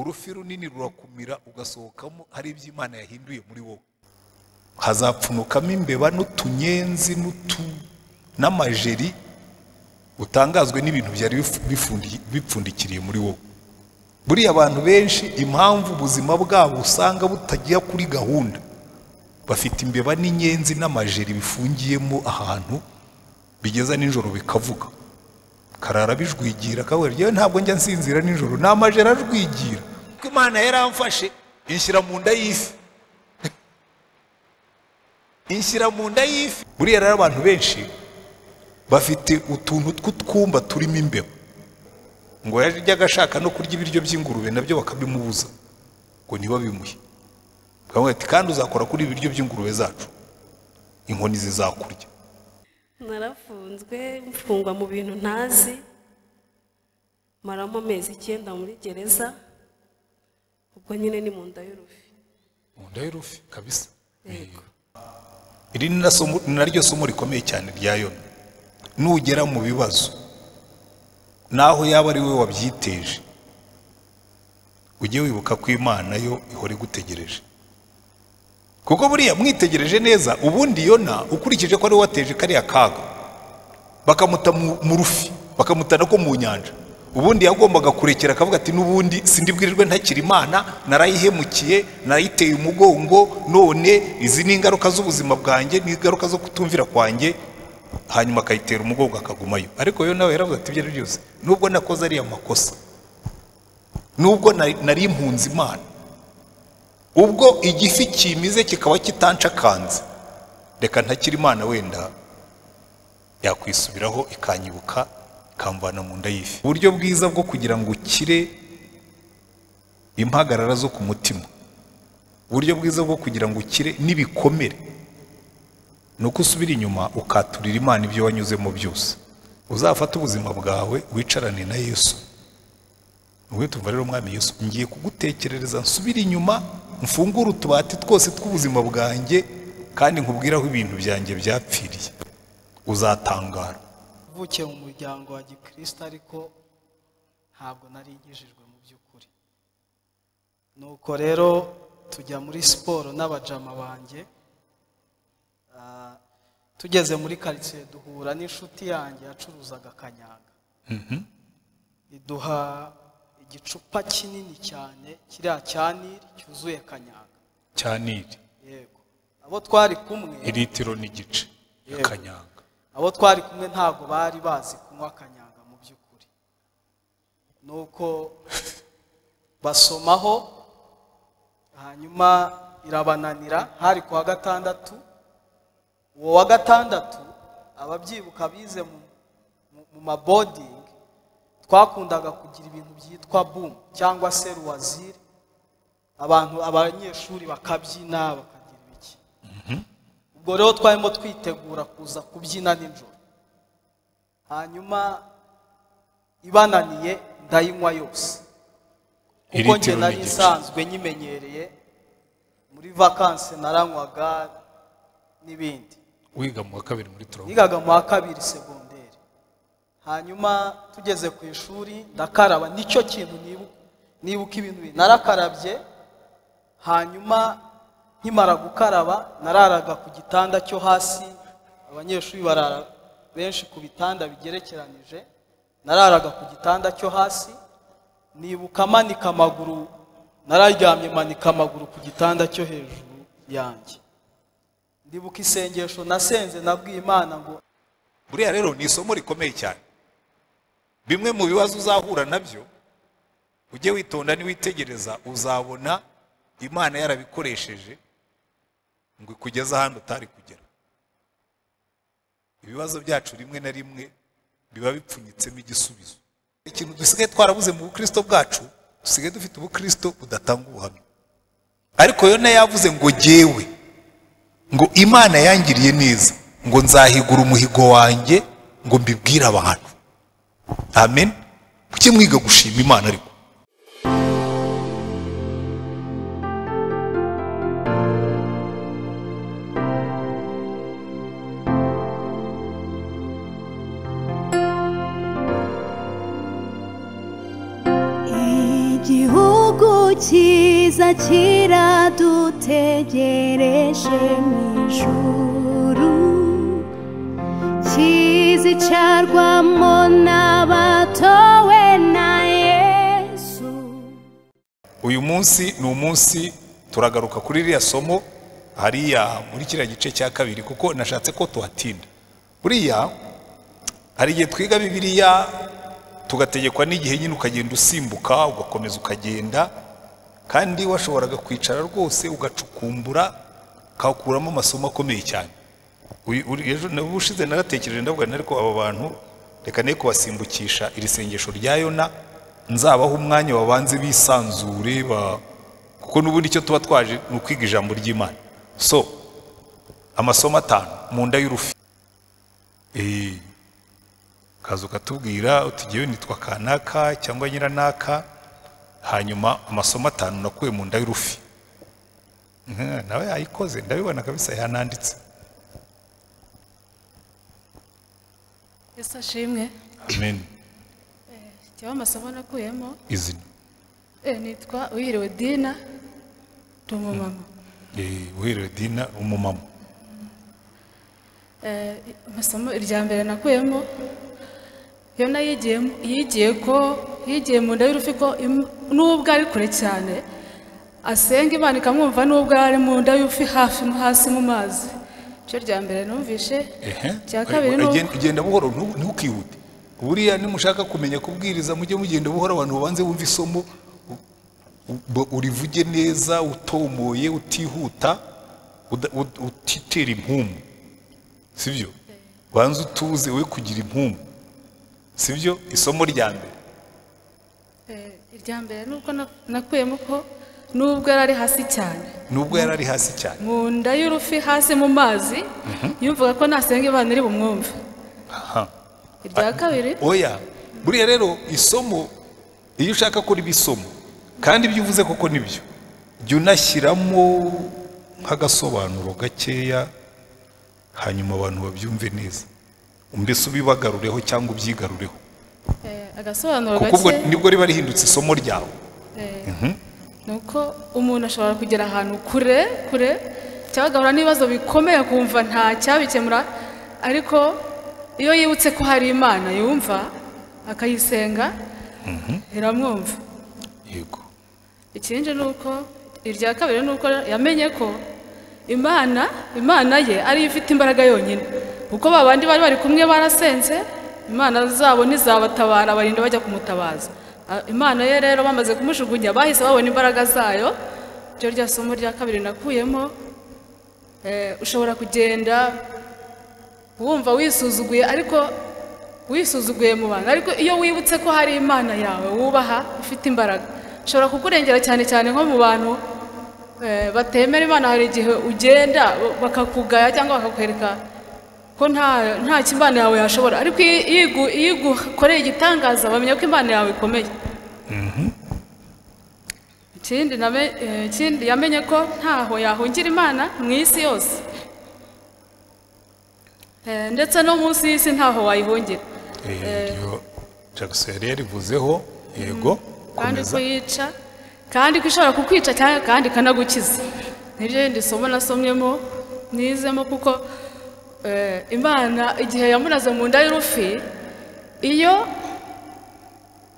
urufi runini rurakumira ugasohokamo hari ibyo imana yahinduye muri wowe. Hazapfunukamo imbeba n'utunyenzi n'utu n'amajeri utangazwe n'ibintu byari bipfundikiriye muri wowe. Buriya abantu benshi impamvu ubuzima bwabo usanga butagira kuri gahunda. Bafite imbeba n'inyenzi n'amajeri bifungiyemo ahantu bigeza nijoro bikavuga. Karara bijwigira kavuga yewe ntabwo njya nsinzira nijoro ni amajeri ajwigira kuko imana yaramfashe inshyira mu nda y'ifi inshyira mu nda y'ifi buriya rero abantu benshi bafite utuntu tw'utwumba turimo imbeba ngo yajyaga ashaka no kurya ibiryo by'ingurube na byo bakabimubuza. Ngo ntibabimuhe. Kandi uzakora kuri ibi biryo by'ingurube zacu? Inkoni zizakurya narafunzwe mfungwa mu bintu ntazi. Maramo amezi icyenda muri gereza ubwo nyine ni mu nda y'urufi. Mu nda y'urufi kabisa. Iri ni naryo somo rikomeye cyane rya yona. Nugera mu bibazo naho yaba ari we wabyiteje ujye wibuka ko imana yo ihora igutegereje. Kuko buriya mwitegereje neza ubundi yona ukurikije ko ari wateje kariya kaga. Bakamuta mu rufi bakamutana ko mu nyanja. Ubundi yagombaga kurekera akavuga ati n'ubundi sindi bwirirwe ntakiri imana narayihemukiye narayiteye umugongo none izi ni ingaruka z'ubuzima bwanjye ni ingaruka zo kutumvira kwanjye. Hanyuma akayitera umugongo akagumayo. Ariko yo nawe yaravuze ati ibyo ari byo byose. Nubwo nakoze ariya makosa nubwo nari impunzi imana ubwo igifi kimize kikaba kitancakanze. Reka ntakiri imana wenda yakwisubiraho ikanyibuka ikamvana mu nda y'ifi. Uburyo bwiza bwo kugira ngo ukire impagarara zo ku mutima. Uburyo bwiza bwo kugira ngo ukire n'ibikomere. Ni uko usubira inyuma ukaturira imana ibyo wanyuzemo byose. Uzafate ubuzima bwawe wicarane na yesu. Wowe tumva rero mwami yesu ngiye kugutekerereza nsubire inyuma mfungure utubati twose tw'ubuzima bwanjye kandi nkubwire aho ibintu byanjye byapfiriye. Uzatangara. Uvukiye mu muryango wa gikristo ariko ntabwo nari nkijijwe mu by'ukuri. Nuko rero tujya muri siporo n'abajama banjye. Ah, tugeze muri karitsiye duhura n'inshuti yanjye yacuruzaga kanyanga iduha igicupa kinini cyane kiriya cya nili cyuzuye kanyanga cya nili. Yego. Abo twari kumwe iritiro n'igice ya kanyanga abo twari kumwe ntabwo bari bazi kunywa kanyanga mu by'ukuri. Nuko basomaho hanyuma irabananira hari ku wa gatandatu. Uwo wa gatandatu ababyibuka bize mu, mabodingi twakundaga kugira ibintu byitwa boom cyangwa se ruwaziri abantu abanyeshuri bakabyina bakagira ibiki. Ubwo rero twarimo twitegura kuza kubyina nijoro. Hanyuma ibananiye ndayinywa yose. Kuko njye nari n'igice. nsanzwe nyimenyereye muri vakansi naranywaga n'ibindi. Wiga mu wa kabiri muri turawu nigaga mu wa kabiri segonderi hanyuma tugeze ku ishuri ndakaraba. Nicyo kintu nibuka. Ibintu narakarabye hanyuma nkimara gukaraba nararaga ku gitanda cyo hasi. Abanyeshuri barara benshi ku bitanda bigerekeranije. Nararaga ku gitanda cyo hasi. Nibuka manika amaguru. Nararyamye manika amaguru ku gitanda cyo hejuru yanjye. Ndibuka isengesho. Nasenze nabwiye imana ngo buriya rero ni isomo rikomeye cyane. Bimwe mu bibazo uzahura na byo ujye witonda niwitegereza uzabona imana yarabikoresheje ngo ikugeze ahandi utari kugera. Ibibazo byacu rimwe na rimwe biba bipfunyitsemo igisubizo. Ikintu dusigaye twarabuze mu bukristo bwacu dusigaye dufite ubukristo budatanga ubuhamya. Ariko yo na yo yavuze ngo jyewe ngo imana yangiriye neza ngo nzahigura umuhigo wanjye ngo mbibwire abantu amen? Kuki mwiga gushima imana ariko cyiza kiradutegereje mu ijuru. Kizicarwamo n'abatowe na yesu. Uyu munsi ni umunsi turagaruka kuri ririya somo hariya muri kiriya gice cya kabiri kuko nashatse ko tuhatinda. Buriya hari igihe twiga bibiliya tugategekwa n'igihe nyine ukagenda usimbuka ugakomeza ukagenda kandi washoboraga kwicara rwose ugacukumbura ukakuramo amasomo akomeye cyane. Ubushize naratekereje nti ariko aba bantu reka ne kubasimbukisha iri sengesho rya yona nzabaho umwanya babanze bisanzure ba kuko n'ubundi icyo tuba twaje ni ukwiga ijambo ry'imana. So amasomo atanu mu nda y'urufi Eh, ukaza ukatubwira uti ngewe nitwa kanaka cyangwa nyiranaka. Hanyuma amasomo atanu nakuye mu nda y'urufi nawe yayikoze ndabibona kabisa yananditse. Yesu ashimwe. Amen. Cyangwa amasomo nakuyemo izina eh, nitwa uhiriwe dina ndi umumama. Eh, uherewe dina umumama. Eh, amasomo irya mbere nakuyemo. Yona yigiyemo yigiye ko yigiye mu nda y'urufi ko nubwo ari kure cyane. Asenga imana ikamwumva nubwo ari mu nda y'urufi hafi no hasi mu mazi. Icyo rya mbere numvishe icya kabiri Ugenda- buhoro ntu- ntukihute. Buriya nimushaka kumenya kubwiriza mujye mugenda buhoro abantu babanze bumva isomo urivuge neza utomoye utihuta utitera impumu sibyo? Banza utuze we kugira impumu sibyo? Isomo rya mbere. Eh, irya mbere ni uko na- nakuyemo ko nubwo yari ari hasi cyane. Nubwo yari ari hasi cyane. Mu nda y'urufi hasi mu mazi yumvaga ko nasenga imana iri bumwumve. Aha. irya kabiri. oya. Buriya rero isomo iyo ushaka ko riba isomo kandi ibyo uvuze koko ni byo jya unashyiramo nk'agasobanuro gakeya hanyuma abantu babyumve neza. Mbese ubibagarureho cyangwa ubyigarureho. Eh, agasobanuro kuko ubwo gake. ni bwo riba rihindutse isomo ryawe. Eh, ni uko umuntu ashobora kugera ahantu kure kure cyangwa agahura n'ibibazo bikomeye akumva nta cyabikemura ariko iyo yibutse ko hari imana yumva akayisenga iramwumva. Yego. Ikindi ni uko irya kabiri ni uko yamenye ko imana imana ye ariyo ifite imbaraga yonyine. Kuko ba bandi bari bari kumwe barasenze imana zabo ntizabatabara barinda bajya kumutabaza. Imana ye rero bamaze kumujugunya bahise babona imbaraga zayo. Ryo rya somo rya kabiri nakuyemo Eh, ushobora kugenda wumva wisuzuguye ariko wisuzuguye mu bantu. Ariko iyo wibutse ko hari imana yawe wubaha ifite imbaraga. Ishobora kukurengera cyane cyane nko mu bantu eh, batemera imana hari igihe ugenda bakakugaya cyangwa bakakwereka ko nta imana yawe yashobora. Ariko iyo igukoreye igitangaza bamenya ko imana yawe ikomeye. Ikindi name- eh, ikindi yamenye ko ntaho yahungira imana mu isi yose. Eh, ndetse no munsi y'isi ntaho wayihungira. Eh, jackson yari yarivuzeho yego kandi ko komeza yica kandi ko ishobora kukwica cyangwa kandi ikanagukiza niryo yindi somo nasomyemo nizemo kuko imana igihe yamunaze mu nda y'urufi iyo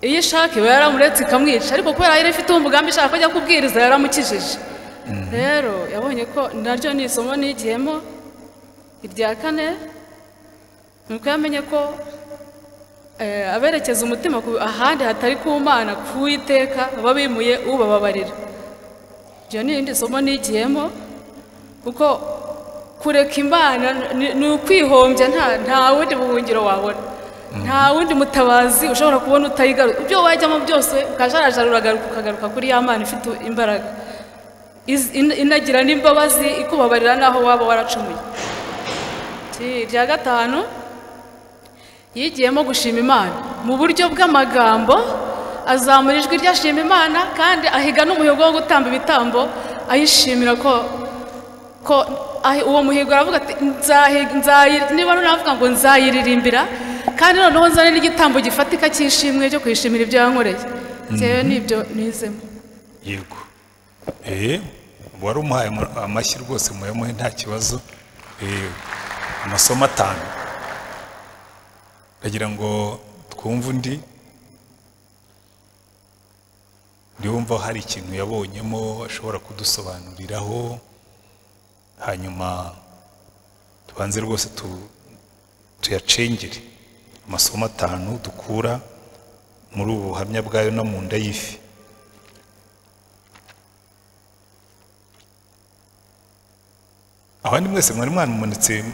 iyo ishaka iba yaramuretse ikamwica. Ariko kubera yari ifite umugambi ishaka ko ajya kubwiriza yaramukijije. Rero yabonye ko naryo ni isomo nigiyemo irya kane ni uko yamenye ko eh, aberekeza umutima ahandi hatari ku mana ku iteka baba bimuye ubababarira. Iryo ni irindi somo nigiyemo kuko kureka imana ni- ukwihombya nta wundi buhungiro wabona. Nta wundi mutabazi ushobora kubona utayigaruka ibyo wajyamo byose ukajarajara uragaruka ukagaruka kuri ya mana ifite imbaraga. Inagira n'imbabazi ikubabarira n'aho waba waracumuye. Irya gatanu yigiyemo gushima imana. Mu buryo bw'amagambo azamura ijwi rye ashima imana kandi ahiga n'umuhigo wo gutamba ibitambo ayishimira ko ko ahi- uwo muhigo aravuga ati "Nzahi- nzayi- niba navuga ngo nzayiririmbira kandi noneho nzane n'igitambo gifatika cy'ishimwe cyo kwishimira ibyo yankoreye. Njyewe ni byo nizemo. Yego. Eh wari umuhaye ama- amashyi rwose muyamuhe nta kibazo. Eh amasomo atanu. Ndagira ngo twumve undi. Ndiwumva hari ikintu yabonyemo ashobora kudusobanuriraho. Hanyuma tubanze rwose tu- tuyacengere. Amasomo atanu dukura muri ubu buhamya bwayo no mu nda y'ifi. Abandi mwese mwari mwamumanitse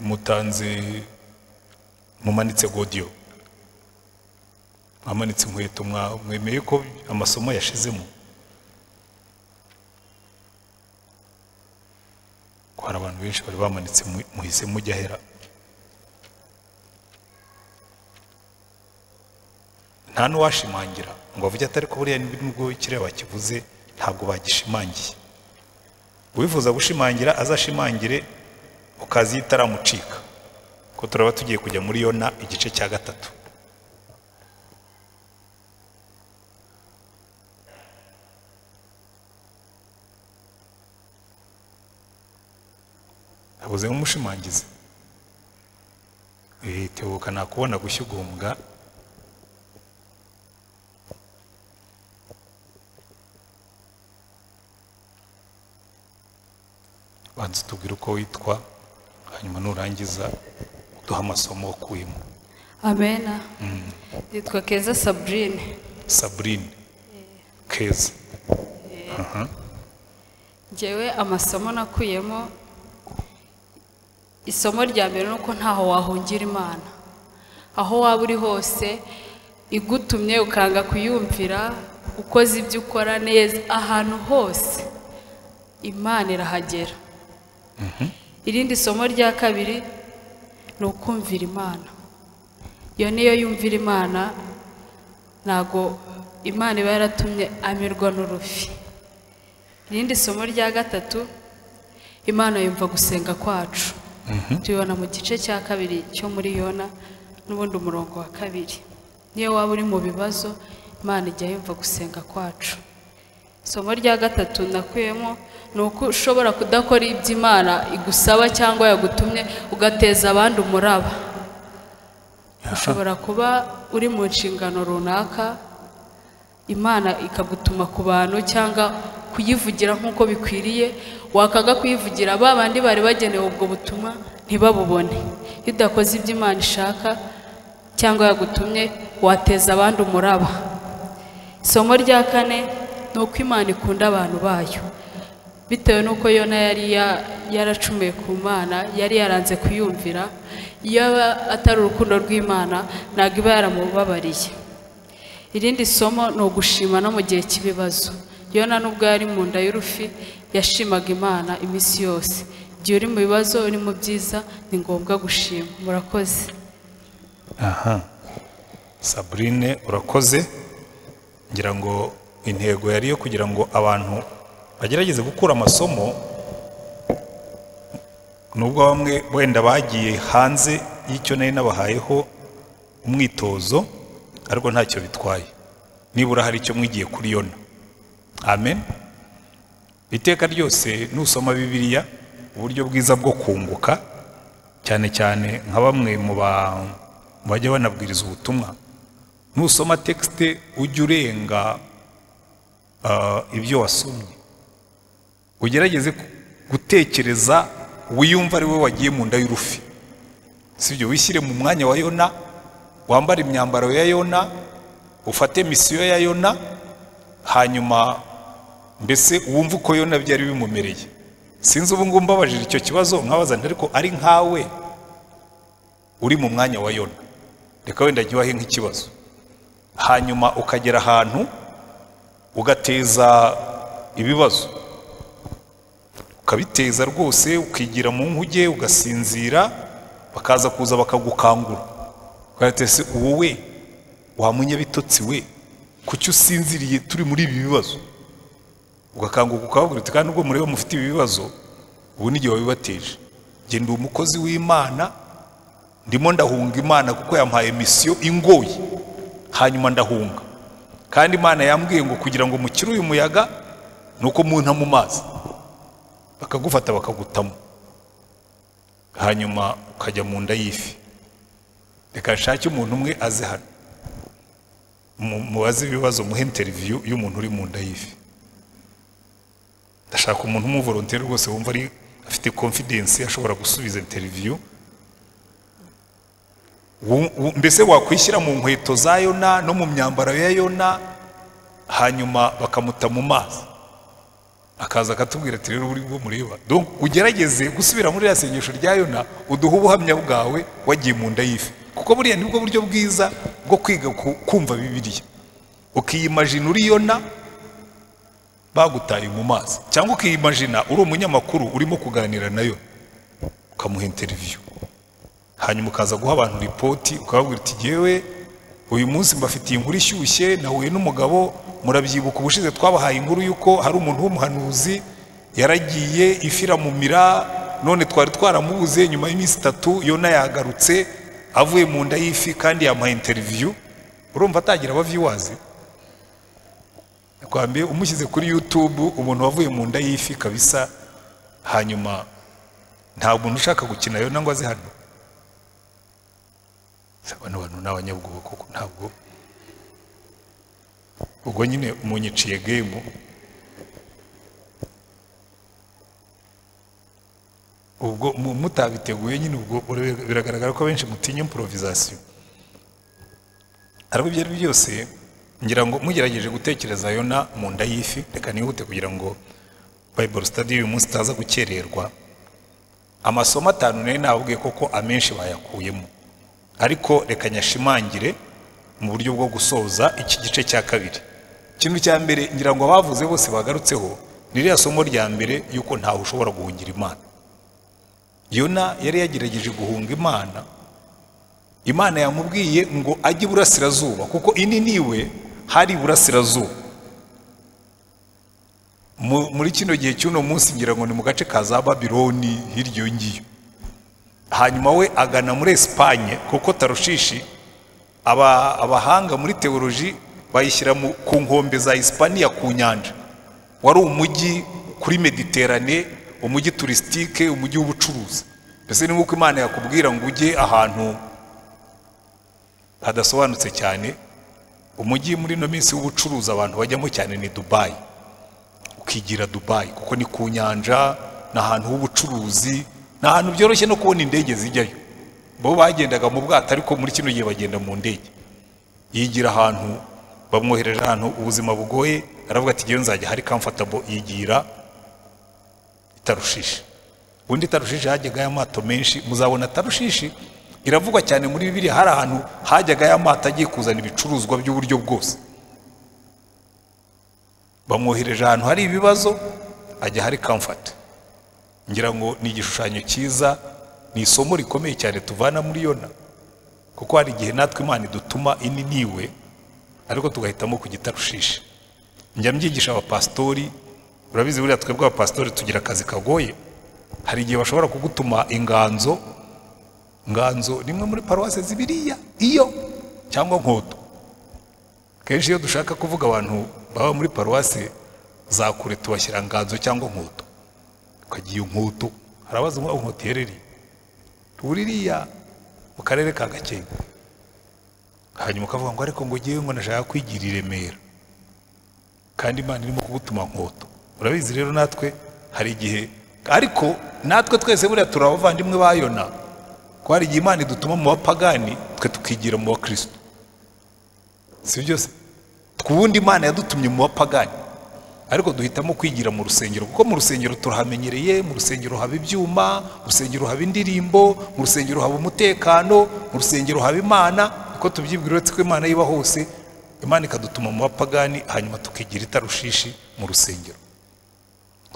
mutanze mumanitse godiyo mwamanitse inkweto mwemeye ko amasomo yashizemo. Ko hari abantu benshi bari bamanitse mu- muhise mujya ahera nta n'uwashimangira. Ngo avuge atari ko buriya nubwo kiriya bakivuze ntabwo bagishimangiye. Uwifuza gushimangira azashimangire ukaza iyo itaramucika ko turaba tugiye kujya muri yona igice cya gatatu. Habuze nk'umushimangizi Eh, tebuka nakubona gushyugumbwa banza tubwire uko witwa hanyuma nurangiza uduha amasomo wakuyemo amena yitwa keza saburine saburine keza. Ngewe amasomo nakuyemo isomo rya mbere ni uko ntaho wahungira imana. Aho waba uri hose igutumye ukanga kuyumvira ukoze ibyo ukora neza. Ahantu hose imana irahagera. Irindi somo rya kabiri ni ukumvira imana. Iyo niyo yumvira imana ntabwo imana iba yaratumye amirwa n'urufi. Irindi somo rya gatatu imana yumva gusenga kwacu. Tubibona mu gice cya kabiri cyo muri yona n'ubundi umurongo wa kabiri. Niyo waba uri mu bibazo imana ijya yumva gusenga kwacu. Isomo rya gatatu nakuyemo ni uko ushobora kudakora ibyo imana igusaba cyangwa yagutumye ugateza abandi umuraba. Ushobora kuba uri mu nshingano runaka imana ikagutuma ku bantu cyangwa kuyivugira nk'uko bikwiriye wakanga kuyivugira ba bandi bari bagenewe ubwo butumwa ntibabubone. Iyo udakoze ibyo imana ishaka cyangwa yagutumye wateza abandi umuraba. Isomo rya kane ni uko imana ikunda abantu bayo. Bitewe n'uko yona yari ya- yaracumuye ku mana yari yaranze kuyumvira iyo atari urukundo rw'imana ntabwo iba yaramubabariye. Irindi somo ni ugushima no mu gihe cy'ibibazo. Yona nubwo yari mu nda y'urufi yashimaga imana iminsi yose. Igihe uri mu bibazo uri mu byiza ni ngombwa gushima. Murakoze. Aha. Saburine urakoze? Ngira ngo intego yari iyo kugira ngo abantu bagerageze gukura amasomo nubwo bamwe wenda bagiye hanze y'icyo nari nabahayeho umwitozo ariko ntacyo bitwaye. Nibura hari icyo mwigiye kuri yona. Amen. Iteka ryose nusoma bibiliya uburyo bwiza bwo kunguka cyane cyane nka bamwe mu ba- mu bajya banabwiriza ubutumwa. Nusoma tekisite ujye urenga ah, ibyo wasomye. Ugerageze gutekereza wiyumva ari we wagiye mu nda y'urufi. Si ibyo wishyire mu mwanya wa yona wambare imyambaro ya yona ufate misiyo ya yona hanyuma mbese wumve uko yona byari bimumereye sinzi ubu ngubu mbabajije icyo kibazo nkabaza ariko ari nkawe uri mu mwanya wa yona. Reka wenda ntiwahe nk'ikibazo. Hanyuma ukagera ahantu ugateza ibibazo. Ukabiteza rwose ukigira mu nkuge ugasinzira bakaza kuza bakagukangura. Ugatese wowe wa munyabitotsi we kuki usinziriye turi muri ibi bibazo? Ugakanguka ukababwira uti kandi ubwo mureba mufite ibi bibazo ubu n'igihe wabibateje. Genda umukozi w'imana ndimo ndahunga imana kuko yampaye misiyo ingoye hanyuma ndahunga. Kandi imana yambwiye ngo kugira ngo mukire uyu muyaga ni uko munta mu mazi. Bakagufata bakagutamo. Hanyuma ukajya mu nda y'ifi. Reka nshake umuntu umwe aze hano. Mu- mubaze ibibazo muhe interiviyu y'umuntu uri mu nda y'ifi. Ndashaka umuntu w'umuvoronteri rwose wumva ari afite confidence ashobora gusubiza interiviyu mbese wakwishyira mu nkweto za yona no mu myambaro ya yona hanyuma bakamuta mu mazi. Akaza akatubwira ati rero uri bwo mureba ugerageze gusubira muri ya sengesho rya yona uduhe ubuhamya bwawe wagiye mu nda y'ifi. Kuko buriya ni bwo buryo bwiza bwo kwiga ku- kumva bibiliya. Ukiyimajina uri yona bagutaye mu mazi. Cyangwa ukiyimajina uri umunyamakuru urimo kuganira na yo ukamuha interiviyu hanyuma ukaza guha abantu ripoti ukababwira uti yewe uyu munsi mbafitiye inkuru ishyushye nahuye n'umugabo murabyibuka ubushize twabahaye inkuru y'uko hari umuntu w'umuhanuzi yaragiye ifi iramumira none twari twaramubuze nyuma y'iminsi itatu yona yagarutse avuye mu nda y'ifi kandi yamuha interiviyu urumva atagira abaviwazi kwambiye umushyize kuri youtube umuntu wavuye mu nda y'ifi kabisa hanyuma nta muntu ushaka gukina yona ngo aze hano. Bano bantu ni abanyabwoba kuko ntabwo. Ubwo nyine munyiciye gemu ubwo mu- mutabiteguye nyine ubwo biragaragara ko benshi mutinya improvisation. Ariko ibyo ari byo byose ngira ngo mugerageje gutekereza yona mu nda y'ifi reka nihute kugira ngo bible study y'uyu munsi itaza gukererwa. Amasomo atanu nari nababwiye koko amenshi bayakuyemo. Ariko reka nyashimangire mu buryo bwo gusoza iki gice cya kabiri. Ikintu cya mbere ngira ngo abavuze bose bagarutseho ni ririya somo rya mbere y'uko ntawe ushobora guhungira imana. Yona yari yagerageje guhunga imana. Imana yamubwiye ngo ajye iburasirazuba kuko ini ni we hari iburasirazuba Mu- muri kino gihe cy'uno munsi ngira ngo ni mu gace ka za babiloni hirya iyo ngiyo. Hanyuma we agana muri esipanye kuko tarushishi aba, abahanga muri teoloji bayishyira ku nkombe za Hispania ku nyanja. Wari umujyi kuri mediterane umujyi turisitike umujyi w'ubucuruzi. Mbese ni nk'uko imana yakubwira ngo ujye ahantu hadasobanutse cyane umujyi muri ino minsi w'ubucuruzi abantu bajyamo cyane ni dubayi ukigira dubayi kuko ni ku nyanja ni ahantu h'ubucuruzi ni ahantu byoroshye no kubona indege zijyayo. Bo bagendaga mu bwato ariko muri kino gihe bagenda mu ndege. Yigira ahantu bamwohereje ahantu ubuzima bugoye aravuga ati ngewe nzajya hari comfortable yigira itarushishi ubundi itarushishi hajyagayo amato menshi muzabona tarushishi iravugwa cyane muri bibiri hari ahantu hajyagayo amato agiye kuzana ibicuruzwa by'uburyo bwose. Bamwohereje ahantu hari ibibazo ajya hari comfort. Ngira ngo ni igishushanyo cyiza ni isomo rikomeye cyane tuvana muri yona. Kuko hari igihe natwe imana idutuma ini ni we ariko tugahitamo kugitarushisha njya mbyigisha abapasitori urabizi buriya twebwe abapasitori tugira akazi kagoye. Hari igihe bashobora kugutuma inganzo nganzo rimwe muri paruwase zibiriya iyo cyangwa nkoto. Kenshi iyo dushaka kuvuga abantu baba muri paruwase za kure tubashyira nganzo cyangwa nkoto. Ukagira iyo nkoto harabaza ngo aho nkoto iherereye? Tuririya mu karere ka gakenke. Hanyuma ukavuga ngo ariko ngo ngewe ngo nashaka kwigira i remera. Kandi imana irimo kugutuma nkoto. Urabizi rero natwe hari igihe ariko natwe twese buriya turi abavandimwe ba yona ko hari igihe imana idutuma mu bapagani twe tukigira mu bakristo. Si byose twubundi imana yadutumye mu bapagani. Ariko duhitamo kwigira mu rusengero kuko mu rusengero turahamenyereye mu rusengero haba ibyuma mu rusengero haba indirimbo mu rusengero haba umutekano mu rusengero haba imana. Niko tubyibwira uretse ko imana yiba hose imana ikadutuma mu bapagani hanyuma tukigira itarushishi mu rusengero.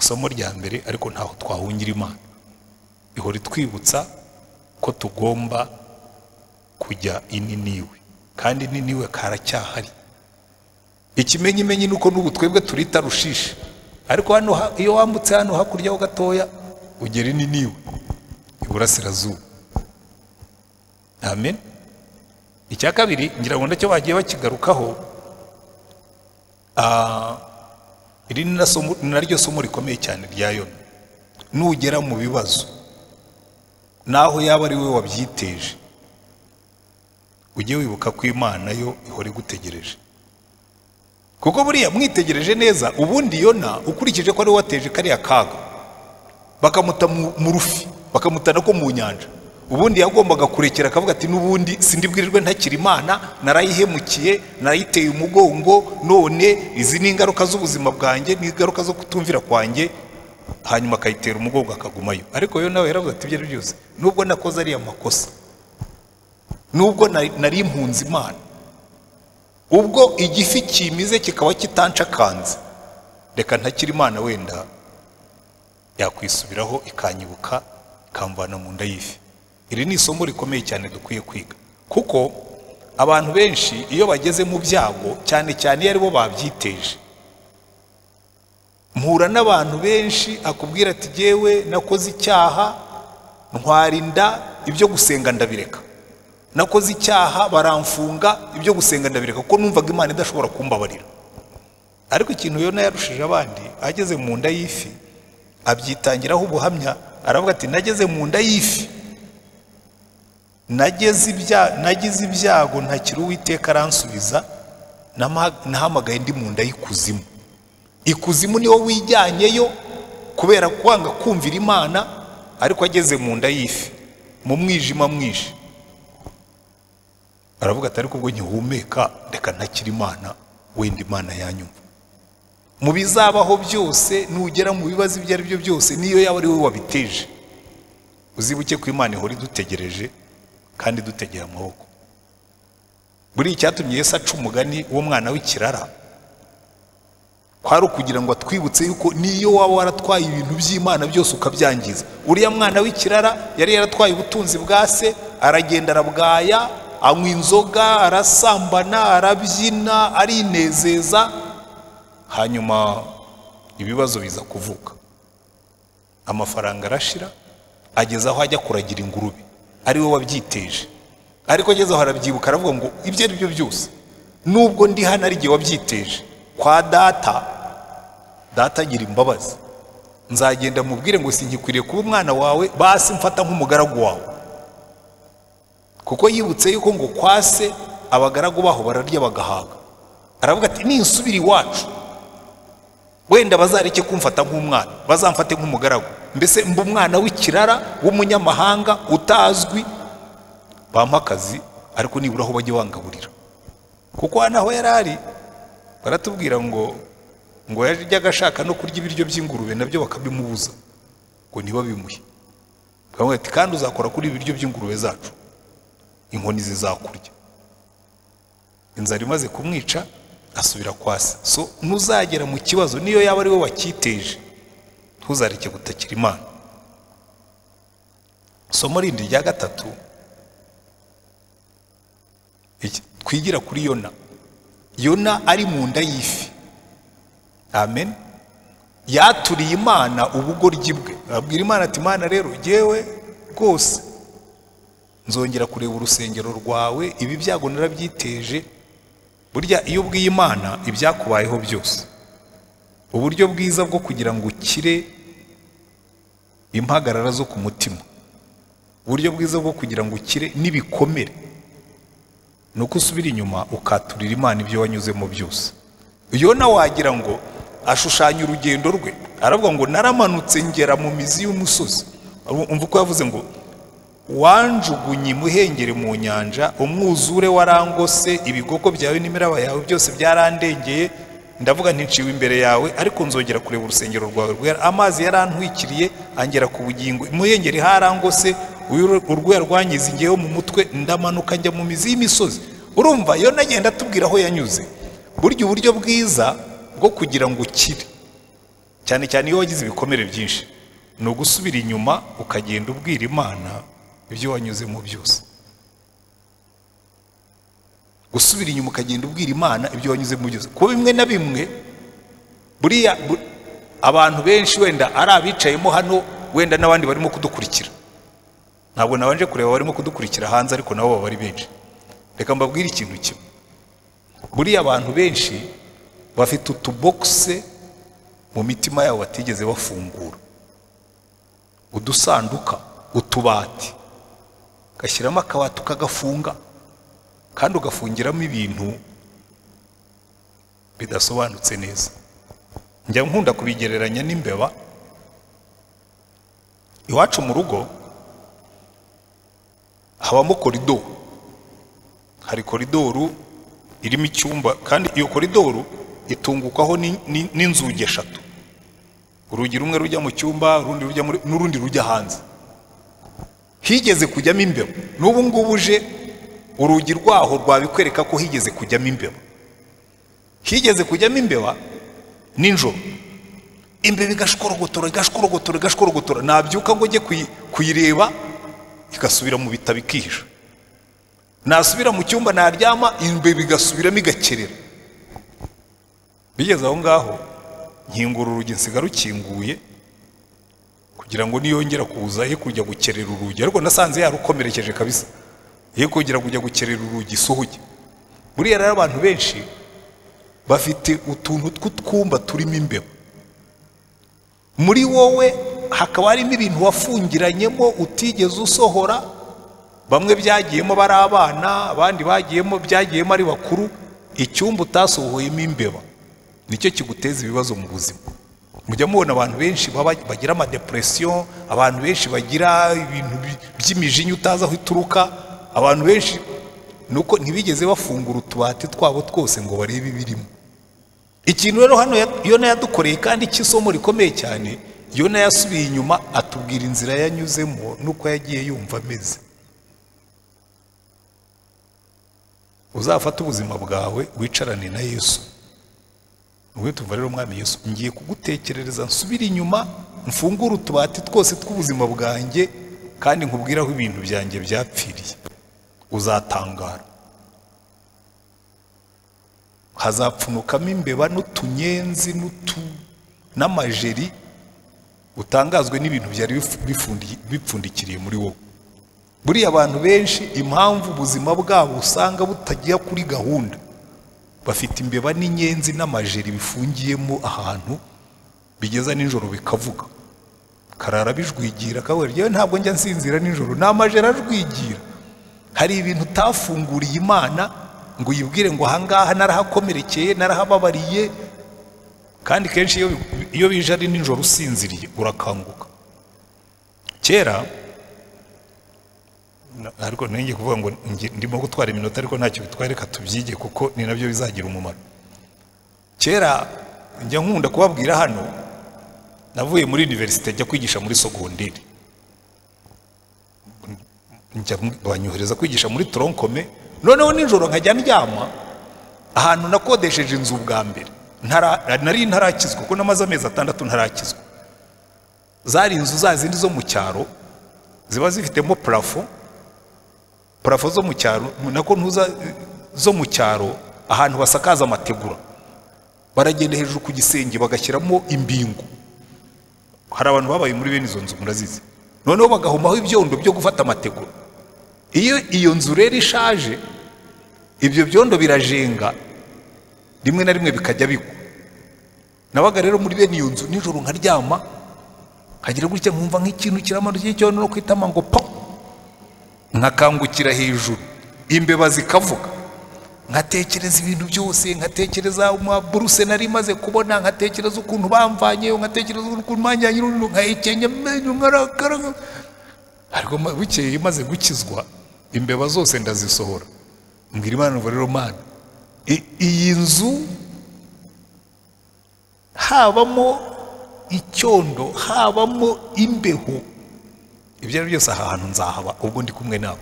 Isomo rya mbere ariko ntaho twahungira imana. Ihora itwibutsa ko tugomba kujya ini ni we kandi ini ni we karacyahari. Ikimenyimenyi ni uko n'ubu twebwe turita rushishi ariko hano ha- iyo wambutse hano hakurya ho gatoya ugera ini ni we iburasirazuba amen. Icya kabiri ngira ngo na cyo bagiye bakigarukaho Ah, iri ni naryo somo rikomeye cyane rya yona nugera mu bibazo. Naho yaba ari we wabyiteje. Ujye wibuka ko imana yo ihora igutegereje. Kuko buriya mwitegereje neza ubundi yona ukurikije ko ari wateje kariya kaga bakamuta mu rufi bakamutana ko mu nyanja. Ubundi yagombaga kurekera akavuga ati n'ubundi sindi bwirirwe ntakiri imana narayihemukiye narayiteye umugongo none izi ni ingaruka z'ubuzima bwanjye ni ingaruka zo kutumvira kwanjye hanyuma akayitera umugongo akagumayo. Ariko yo nawe yaravuze ati ibyo ari byo byose. Nubwo nakoze ariya makosa. Nubwo nari impunzi imana. Ubwo igifi kimize kikaba kitanshakanze reka ntakiri imana wenda yakwisubiraho ikanyibuka ikamvana mu nda y'ifi. Iri ni isomo rikomeye cyane dukwiye kwiga. Kuko abantu benshi iyo bageze mu byago cyane cyane iyo ari bo babyiteje mpura n'abantu benshi akubwira ati jyewe nakoze icyaha ntwara inda ibyo gusenga ndabireka. Nakoze icyaha baramfunga ibyo gusenga ndabireka kuko numvaga imana idashobora kumbabarira. Ariko ikintu yona yarushije abandi ageze mu nda y'ifi abyitangiraho ubuhamya aravuga ati nageze mu nda y'ifi nagize ibyago ntakiri uwiteka aransubiza nahamagaye ndi mu nda y'ikuzimu. Ikuzimu ni ho wijyanyeyo kubera kwanga kumvira imana ariko ageze mu nda y'ifi. Mu mwijima mwinshi aravuga ati ariko ubwo nkihumeka reka ntakiri imana wenda imana yanyumva. Mu bizabaho byose nugera mu bibazo ibyo ari byo byose niyo yaba ari wowe wabiteje. Uzibuke ko imana ihora idutegereje kandi dutegeye amaboko. Buriya icyatumye Yesu aca umugani w'umwana w'ikirara kwari ukugira ngo atwibutse yuko niyo waba waratwaye ibintu by'imana byose ukabyangiza. Uriya mwana w'ikirara yari yaratwaye ubutunzi bwa se aragenda arabwaya anywa inzoga arasambana arabyina arinezeza. Hanyuma ibibazo biza kuvuka. Amafaranga arashira ageze aho ajya kuragira ingurube. Ari we wabyiteje. Ariko ageze aho arabyibuka aravuga ngo ibyo ari byo byose. Nubwo ndi hano ari igihe wabyiteje. Kwa data. Data agira imbabazi. Nzagenda mubwire ngo singikwiriye kuba umwana wawe basi mfata nk'umugaragu wawe. Kuko yibutse yuko ngo kwa se abagaragu baho bararya bagahaga. Aravuga ati ninsubira iwacu. Wenda bazareke kumfata nk'umwana. Bazamfate nk'umugaragu. Mbese mba umwana w'ikirara w'umunyamahanga utazwi. Bampa akazi ariko nibura aho bajya bangaburira. Kuko hano aho yari ari baratubwira ngo ngo yajyaga ashaka no kurya ibiryo by'ingurube na byo bakabimubuza ngo ntibabimuhe. Bakavuga ati kandi uzakora kuri ibi biryo by'ingurube zacu inkoni zizakurya inzara imaze kumwica asubira kwa se. So ntuzagera mu kibazo niyo yaba ari we wacyiteje ntuzareke gutakira imana. Somo rindi rya gatatu twigira kuri yona. Yona ari mu nda y'ifi. Amen. Yaturiye imana ubugoryi bwe. Abwira imana ati imana rero jyewe rwose nzongera kureba urusengero rwawe ibi byago narabyiteje burya iyo ubwiye imana ibyakubayeho byose. Uburyo bwiza bwo kugira ngo ukire impagarara zo ku mutima. Uburyo bwiza bwo kugira ngo ukire n'ibikomere. Ni uko usubira inyuma ukaturira imana ibyo wanyuzemo byose. Yona wagira ngo ashushanya urugendo rwe aravuga ngo naramanutse ngera mu mizi y'umusozi. Umva uko yavuze ngo wanjugunye imuhengere mu nyanja umwuzure warangose ibigogo byawe n'imiraba yawe byose byarandengeye. Ndavuga nticiwe imbere yawe ariko nzongera kureba urusengero rwawe rwera. Amazi yarantwikiriye angera ku bugingo. Imuhengeri harangose urwera rwanyizingiyeho mu mutwe ndamanuka njya mu mizi y'imisozi. Urumva iyo nagenda atubwira aho yanyuze burya uburyo bwiza bwo kugira ngo ukire. Cyane cyane iyo wagize ibikomere byinshi ni ugusubira inyuma ukagenda ubwira imana ibyo wanyuzemo byose. Gusubira inyuma ukagenda ubwira imana ibyo wanyuzemo byose. Kuko bimwe na bimwe buriya bu- abantu benshi wenda ari abicayemo hano wenda n'abandi barimo kudukurikira. Ntabwo nabanje kureba barimo kudukurikira hanze ariko nabo baba ari benshi. Reka mbabwire ikintu kimwe. Buriya abantu benshi bafite utubogise mu mitima yabo batigeze bafungura. Udusanduka utubati. Ugashyiramo akabati ukagafunga kandi ugafungiramo ibintu bidasobanutse neza. Njya nkunda kubigereranya n'imbeba. Iwacu mu rugo habamo korido hari koridoru irimo icyumba kandi iyo koridoru itungukwaho ni- ni- n'inzugi eshatu. Urugi rumwe rujya mu cyumba urundi rujya muri- n'urundi rujya hanze. Higeze kujyamo imbeba. N'ubu ngubu uje urugi rwaho rwabikwereka ko higeze kujyamo imbeba. Higeze kujyamo imbeba nijoro. Imbeba igashworogotora igashworogotora igashworogotora nabyuka ngo kuyi- kuyireba igasubira mu bitabo ikihisha. Nasubira mu cyumba naryama imbeba igasubiramo igakerera. Bigeze aho ngaho nkingura urugi nsiga rukinguye kugira ngo niyongera kuza ye kujya gukerera urugi. Ariko nasanze yarukomerekeje kabisa. Ye kugira kujya gukerera urugi isuhuge buriya rero abantu benshi bafite utuntu tw'utwumba turimo imbeba. Muri wowe hakaba harimo ibintu wafungiranyemo utigeze usohora. Bamwe byagiyemo bari abana abandi bagiyemo byagiyemo ari bakuru. Icyumba utasohoyemo imbeba. Nicyo kiguteza ibibazo mu buzima. Mujya mubona abantu benshi bagira amadepresiyo abantu benshi bagira ibintu bi- by'imijinya utazi aho ituruka. Abantu benshi nuko ntibigeze bafungura utubati twabo twose ngo barebe ibirimo. Ikintu rero hano ya- yona yadukoreye kandi cy'isomo rikomeye cyane yona yasubiye inyuma atubwira inzira yanyuzemo n'uko yagiye yumva ameze. Uzafate ubuzima bwawe wicarane na yesu. Wowe tuva rero umwami yesu ngiye kugutekerereza nsubire inyuma mfungure utubati twose tw'ubuzima bwanjye kandi nkubwire aho ibintu byanjye byapfiriye. Uzatangara. Hazapfunukamo imbeba n'utunyenzi n'utu n'amajeri utangazwe n'ibintu byari bipfundikiriye muri wowe. Buriya abantu benshi impamvu ubuzima bwabo usanga butagira kuri gahunda. Bafite imbeba n'inyenzi n'amajeri bifungiyemo ahantu bigeza nijoro bikavuga. Karara bijwigira kawe ryewe ntabwo njya nsinzira nijoro. Ni amajeri ajwigira hari ibintu utafunguriye imana ngo uyibwire ngo ahangaha narahakomerekeye narahababariye kandi kenshi iyo iyo bije ari nijoro usinziriye urakanguka. Kera ariko nenge kuvuga ngo ndimo gutwara iminota ariko ntacyo bitwaye reka tubyige kuko ni na byo bizagira umumaro. Kera njya nkunda kubabwira hano navuye muri universite njya kwigisha muri sogonderi banyohereza kwigisha muri toronkome noneho nijoro nkajya ndyama ahantu nakodesheje inzu bwa mbere. Nari ntarakizwa. Kuko namaze amezi atandatu ntarakizwa. Zari inzu za zindi zo mu cyaro ziba zifitemo parafo parafo zo mu cyaro nako ntuza zo mu cyaro ahantu basakaza amategura. Baragenda hejuru ku gisenge bagashyiramo imbingo hari abantu babaye muri bene izo nzu murazizi. Noneho bagahomaho ibyondo byo gufata amategura. Iyo iyo nzu rero ishaje ibyo byondo birajenga. Rimwe na rimwe bikajya bigwa. Nabaga rero muri bene iyo nzu nijoro nkaryama nkagira gutya nkumva nk'ikintu kiramanukiye icyondo no kwitama ngo po nkakangukira hejuru imbeba zikavuga. Nkatekereza ibintu byose nkatekereza amaburuse nari maze kubona nkatekereza ukuntu bamvanyeyo nkatekereza ukuntu banjyanye n'urundo nkahekenya amenyo nkarakara. Nka- ariko bukeye maze gukizwa imbeba zose ndazisohora. Mbwira imana ngo rero mana iyi nzu habamo icyondo habamo imbeho. Ibyo ari byo byose aha hantu nzahaba ubwo ndi kumwe nawe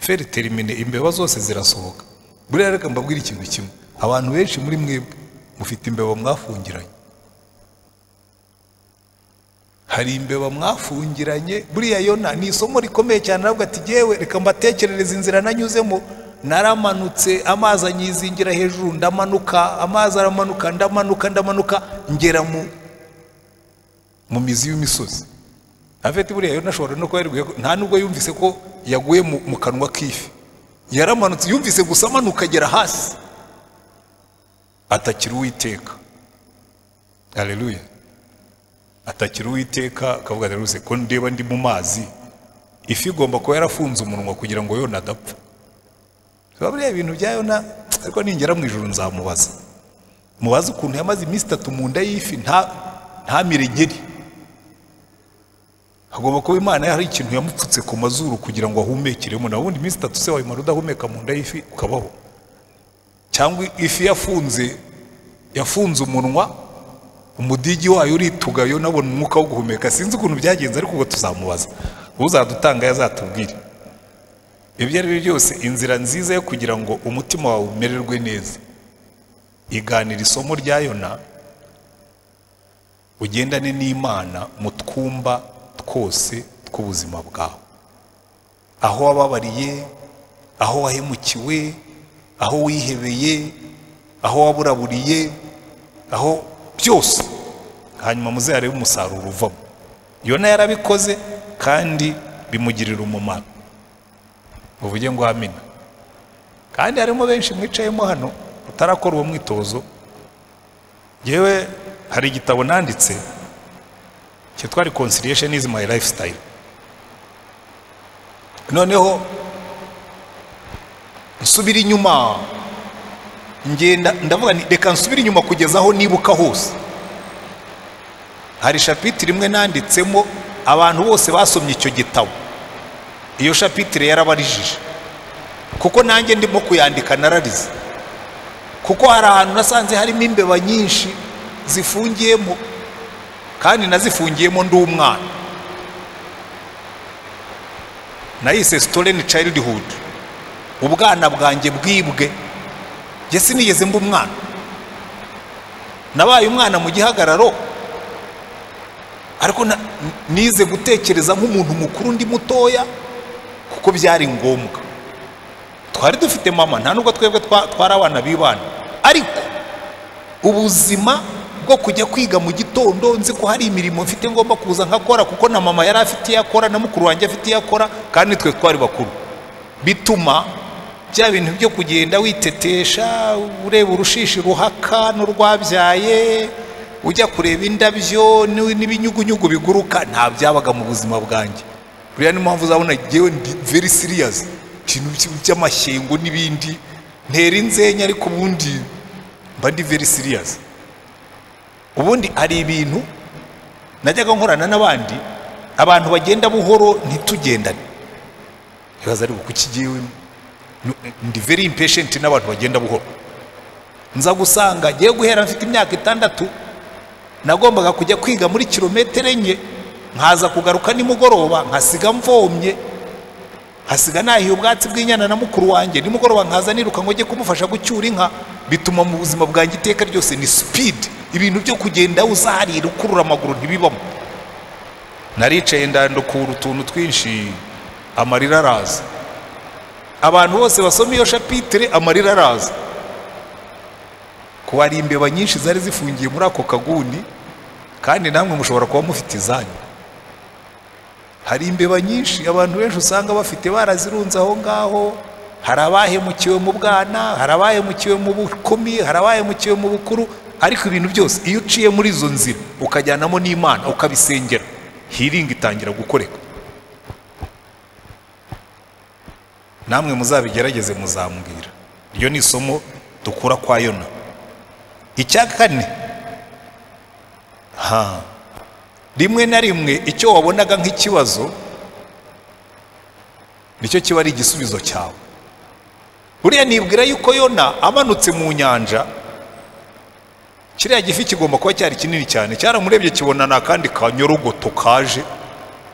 feri terimine imbeba zose zirasohoka. Buriya reka mbabwire ikintu kimwe. Abantu benshi muri mwebwe mufite imbeba mwafungiranye. Hari imbeba mwafungiranye buriya yona ni isomo rikomeye cyane aravuga ati yewe reka mbatekerereze inzira nanyuzemo. Naramanutse amazi anyizingira hejuru ndamanuka amazi aramanuka ndamanuka ndamanuka ngera mu mu mizi y'imisozi. Afite buriya yona ashobora no kuba yariguye nta nubwo yumvise ko yaguye mu, kanwa k'ifi. Yaramanutse yumvise gusa amanuka agera hasi. Atakira uwiteka. Haleluya atakira uwiteka akavuga rwose ko ndeba ndi mu mazi. Ifi igomba kuba yarafunze umunwa kugira ngo yona adapfa. Biba buriya ibintu bya yona ariko ningera mu ijoro nzamubaza. Mubaze ukuntu yamaze iminsi itatu mu nda y'ifi nta ntamire nkeri hagomba kuba imana hari ikintu yamupfutse ku mazuru kugira ngo ahumekiremo na ubundi iminsi itatu se wayimara udahumeka mu nda y'ifi ukabaho. Cyangwa ifi yafunze yafunze umunwa umudigi wayo urituga yo nabona umwuka wo guhumeka. Sinzi ukuntu byagenze ariko ubwo tuzamubaza. Uzadutanga yazatubwire. Ibyo ari byo byose inzira nziza yo kugira ngo umutima wawe umererwe neza. Iganira isomo rya yona ugendane n'imana mu twumba twose tw'ubuzima bwawe. Aho wababariye aho wahemukiwe aho wihebeye aho waburaburiye aho byose. Hanyuma muzarebe umusaruro uvamo. Yona yarabikoze kandi bimugirira umumaro. Uvuge ngo amina kandi harimo benshi mwicayemo hano utarakora uwo mwitozo yewe hari igitabo nanditse cyitwa reconciliation is my lifestyle. Noneho nsubira inyuma. Ngenda ndavuga reka nsubire inyuma kugeza aho nibuka hose. Hari shapitire imwe nanditsemo abantu bose basomye icyo gitabo. Iyo shapitire yarabarijije. Kuko nanjye ndimo kuyandika nararize. Kuko hari ahantu nasanze harimo imbeba nyinshi zifungiyemo kandi nazifungiyemo ndi umwana nayise stolen childhood. Ubwana bwanjye bwibwe. Njye sinigeze mba umwana. Nabaye umwana mu gihagararo ariko nize gutekereza nk'umuntu mukuru ndi mutoya. Kuko byari ngombwa. Twari dufite mama nta nubwo twebwe twa- twari abana b'ibana. Ariko ubuzima bwo kujya kwiga mu gitondo nzi ko hari imirimo mfite ngomba kuza nkakora kuko na mama yari afite iyo akora na mukuru wanjye afite iyo akora kandi twe twari bakuru. Bituma bya bintu byo kugenda witetesha ureba urushishi ruhaka n'urwabyaye ujya kureba indabyo n'ibinyugunyugu biguruka nta byabaga mu buzima bwanjye. Buriya niyo mpamvu uzabona ngewe ndi very serious. Ibintu by- by'amashyengo n'ibindi. Ntera inzenya ariko ubundi mba ndi very serious. Ubundi hari ibintu najyaga nkorana n'abandi. Abantu bagenda buhoro ntitugendane. Ibibazo ariko kuki jyewe ndi very impatient n'abantu bagenda buhoro. Nza gusanga ngiye guhera mfite imyaka itandatu nagombaga kujya kwiga muri kilometero enye. Nkaza kugaruka nimugoroba nkasiga mvomye. Hasiga nahiye ubwatsi bw'inyana na mukuru wanjye. Nimugoroba nkaza niruka ngo njye kumufasha gucyura inka bituma mu buzima bwanjye iteka ryose ni speed. Ibintu byo kugenda uzarira ukurura amaguru ntibibamo. Naricaye ndandukura utuntu twinshi amarira araza. Abantu bose basoma iyo shapitire amarira araza. Kuba hari imbeba nyinshi zari zifungiye muri ako kaguni kandi namwe mushobora kuba mufite izanyu. Hari imbeba nyinshi abantu benshi usanga bafite barazirunze aho ngaho. Hari abahemukiwe mu bwana hari abahemukiwe mu bukumi hari abahemukiwe mu bukuru. Ariko ibintu byose iyo uciye muri izo nzira ukajyanamo n'imana ukabisengera hiringa itangira gukoreka. Namwe muzabigerageze muzambwira. Iryo ni isomo dukura kwa yona. Icya kane. Ha. Rimwe na rimwe icyo wabonaga nk'ikibazo ni cyo kiba ari igisubizo cyawe. Buriya nibwira yuko yona amanutse mu nyanja kiriya gifi kigomba kuba cyari kinini cyane. Cyaramurebye kibona ni akandi kanyorogoto kaje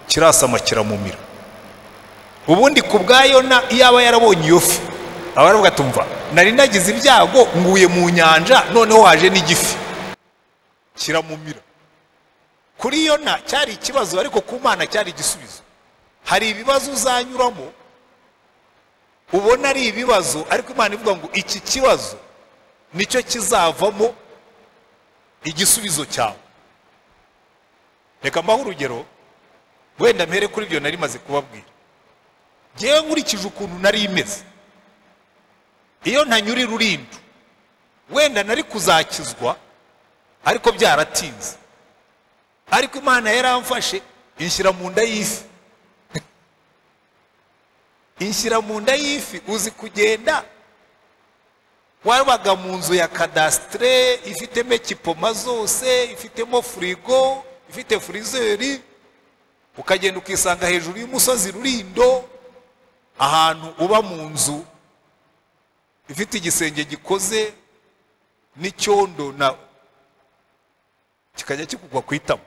kirasama kiramumira. Ubundi ku bwa yona iyo aba yarabonye iyo fi aba aravuga tumva nari nagize ibyago nguye mu nyanja noneho haje n'igifi. Kiramumira. Kuri yona cyari ikibazo ariko ku mana cyari igisubizo. Hari ibibazo uzanyuramo ubona ari ibibazo ariko imana ivuga ngo iki kibazo ni cyo kizavamo igisubizo cyawe. Reka mbaho urugero wenda mpere kuri ibyo nari maze kubabwira. Ngewe nkurikije ukuntu nari imeze. Iyo ntanyura irurindu wenda nari kuzakizwa ariko byaratinze. Ariko imana yaramfashe inshyira mu nda y'ifi. Inshyira mu nda y'ifi uzi kugenda. Wabaga mu nzu ya kadasitire ifitemo ekipoma zose ifitemo furigo ifite furizeri ukagenda ukisanga hejuru y'umusozi rurindo ahantu uba mu nzu ifite igisenge gikoze n'icyondo na kikajya kikugwa ku itama.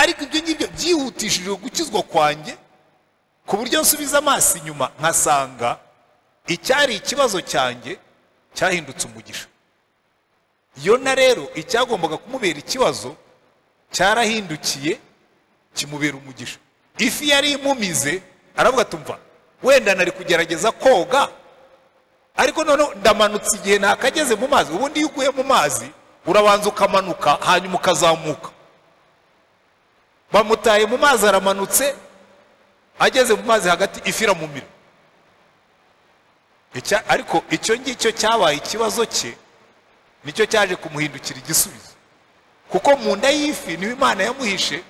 Ariko ibyo ngibyo byihutishije gukizwa kwanjye ku buryo nsubiza amaso inyuma nkasanga icyari ikibazo cyanjye cyahindutse umugisha. Yona rero icyagombaga kumubera ikibazo cyarahindukiye kimubera umugisha. Ifi yari imumize aravuga tumva wenda nari kugerageza koga. Ariko noneho ndamanutse igihe ntakageze mu mazi. Ubundi iyo uguye mu mazi urabanza ukamanuka hanyuma ukazamuka. Bamutaye mu mazi aramanutse ageze mu mazi hagati ifi iramumira ariko icyo ngicyo cyabaye ikibazo cye ni cyo cyaje kumuhindukira igisubizo. Kuko mu nda y'ifi ni ho imana yamuhishe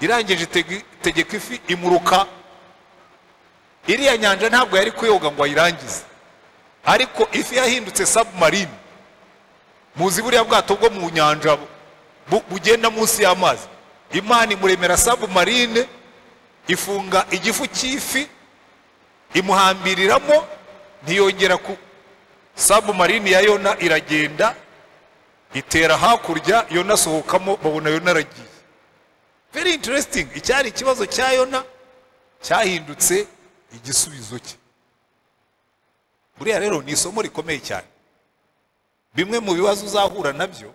irangije itege- itegeka ifi imuruka. Iriya nyanja ntabwo yari kuyoga ngo ayirangize. Ariko ifi yahindutse submarine. Muzi buriya bwato bwo mu nyanja bu- bugenda munsi y'amazi. Imana imuremera submarine ifunga igifu cy'ifi imuhambiriramo ntiyongera ku submarine ya yona iragenda itera hakurya yona asohokamo babona yona aragiye. Very interesting icyari ikibazo cya yona cyahindutse igisubizo cye. Buriya rero ni isomo rikomeye cyane. Bimwe mu bibazo uzahura na byo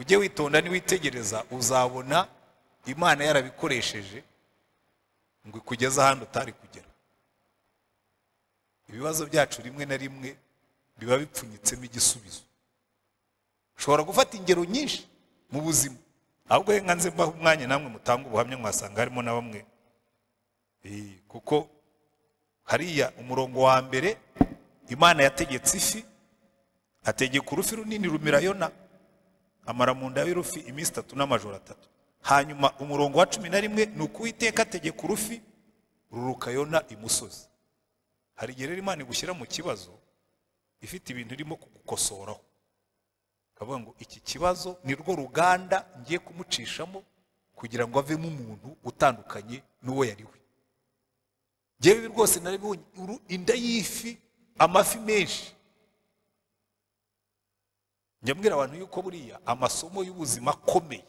ujye witonda niwitegereza uzabona imana yarabikoresheje ngo ikugeze ahandi utari kugera. Ibibazo byacu rimwe na rimwe biba bipfunyitsemo igisubizo. Ushobora gufata ingero nyinshi mu buzima. Ahubwo reka nze mbaho umwanya namwe mutanga ubuhamya mwasanga harimo na bamwe. Kuko hariya umurongo wa mbere imana yategetse ifi ategeka urufi runini rumira yona. Amara mu nda y'urufi iminsi itatu n'amajoro atatu. Hanyuma umurongo wa cumi na rimwe ni uko uwiteka ategeka urufi ruruka yona imusozi hari igihe rero imana igushyira mu kibazo ifite ibintu irimo kugukosoraho. Ikavuga ngo iki kibazo ni rwo ruganda ngiye kumucishamo kugira ngo avemo umuntu utandukanye n'uwo yari we. Ngewe rwose uru- inda y'ifi amafi menshi. Njya mbwira abantu yuko buriya amasomo y'ubuzima akomeye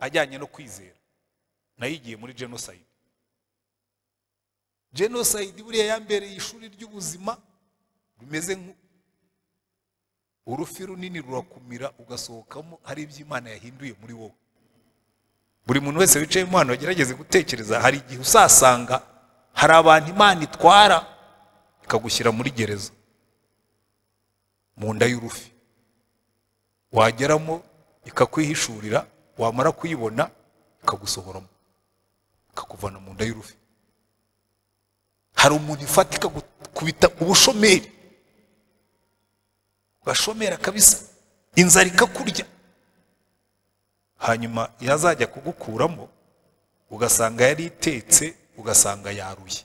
ajyanye no kwizera. Nayigiye muri jenoside jenoside buriya yambereye ishuri ry'ubuzima rimeze urufi runini rurakumira ugasohokamo hari ibyo imana yahinduye muri wowe. Buri muntu wese wicaye mu hano agerageze gutekereza hari igihe uzasanga hari abantu imana itwara ikagushyira muri gereza. Mu nda y'urufi. Wageramo ikakwihishurira wamara kuyibona ikagusohoramo ikakuvana mu nda y'urufi. Hari umuntu ifata ikagukubita ubushomeri ugashomera kabisa inzara ikakurya. Hanyuma yazajya kugukuramo ugasanga yari itetse ugasanga yaruye.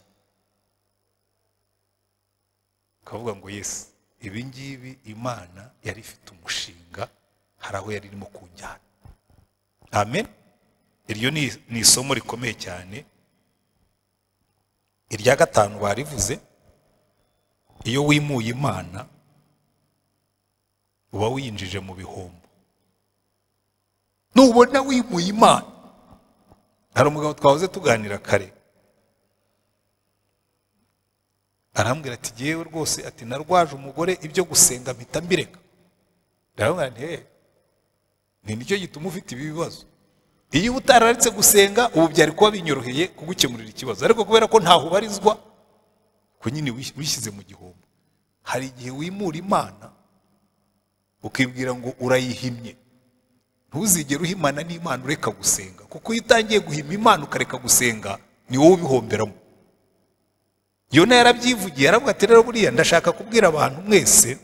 Ukavuga ngo yesi ibi ngibi imana yari ifite umushinga hari aho yari irimo kunjyana. Amen. Iryo ni isomo rikomeye cyane. Irya gatanu barivuze iyo wimuye imana uba winjije mu bihombo. Nubona wimuye imana. Hari umugabo twahoze tuganira kare. Arambwira ati yewe rwose ati narwaje umugore ibyo gusenga mpita mbireka. "Eh, ni ni cyo gituma ufite ibi bibazo. Iyo uba utararitse gusenga ubu byari kuba binyoroheye kugukemurira ikibazo. Ariko kubera ko ntaho ubarizwa ko nyine wis- wishyize mu gihombo. Hari igihe wimura imana ukibwira ngo urayihimye ntuzigere uhimana n'imana ureka gusenga. Kuko iyo utangiye guhima imana ukareka gusenga ni wowe ubihomberamo. Yona yarabyivugiye aravuga ati rero buriya ndashaka kubwira abantu mwese.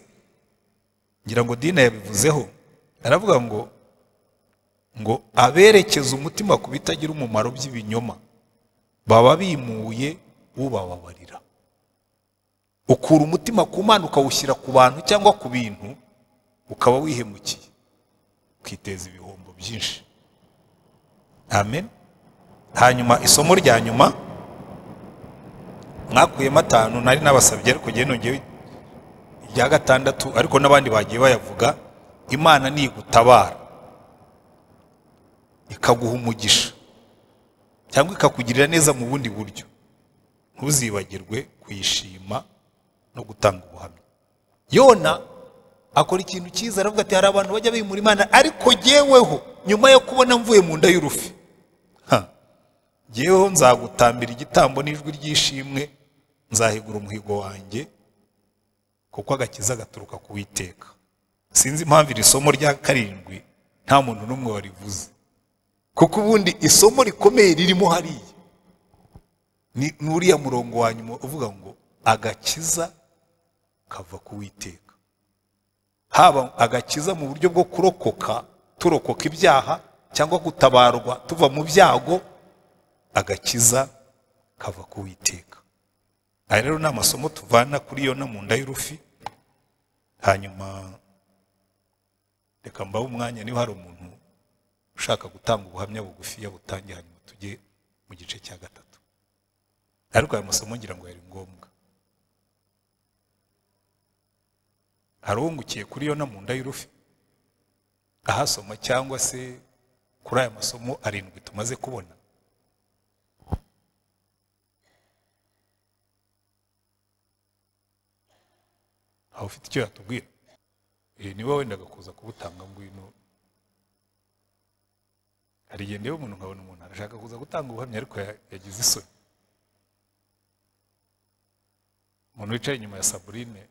Ngira ngo dina yabivuzeho. Aravuga ngo ngo aberekeza umutima ku bitagira umumaro by'ibinyoma. Baba bimuye ubababarira. Ukura umutima ku mana ukawushyira ku bantu cyangwa ku bintu ukaba wihemukiye. Ukiteza ibihombo byinshi. Amen. Hanyuma isomo rya nyuma. Mwakuyemo atanu nari nabasabye ariko ngewe nongewe irya gatandatu ariko n'abandi bagiye bayavuga imana nigutabara ikaguha umugisha cyangwa ikakugirira neza mu bundi buryo. Ntuzibagirwe kuyishima no gutanga ubuhamya. Yona akora ikintu cyiza aravuga ati hari abantu bajya bimura imana ariko jyeweho nyuma yo kubona mvuye mu nda y'urufi. Jyeweho nzagutambira igitambo n'ijwi ry'ishimwe nzahigura umuhigo wanjye kuko agakiza gaturuka ku witeka sinzi impamvu iri somo rya karindwi nta muntu n'umwe warivuze. Kuko ubundi isomo rikomeye ririmo hariya. Ni uriya murongo wa nyuma uvuga ngo agakiza kava ku witeka haba agakiza mu buryo bwo kurokoka turokoka ibyaha cyangwa gutabarwa tuva mu byago agakiza kava ku witeka aya rero ni amasomo tuvana kuri yo no mu nda y'urufi. Hanyuma reka mbahe umwanya niba hari umuntu ushaka gutanga ubuhamya bugufi yabutange hanyuma tujye mu gice cya gatatu. Ariko aya masomo ngira ngo yari ngombwa. Hari uwungukiye kuri yo no mu nda y'urufi ahasoma cyangwa se kuri aya masomo arindwi tumaze kubona. Aho ufite icyo yatubwira. Eh, niba wendaga kuza kubutanga ngwino hari igihe ndeba umuntu nkabona umuntu arashaka kuza gutanga ubuhamya ariko ya- yagize isoni. Umuntu wicaye inyuma ya saburine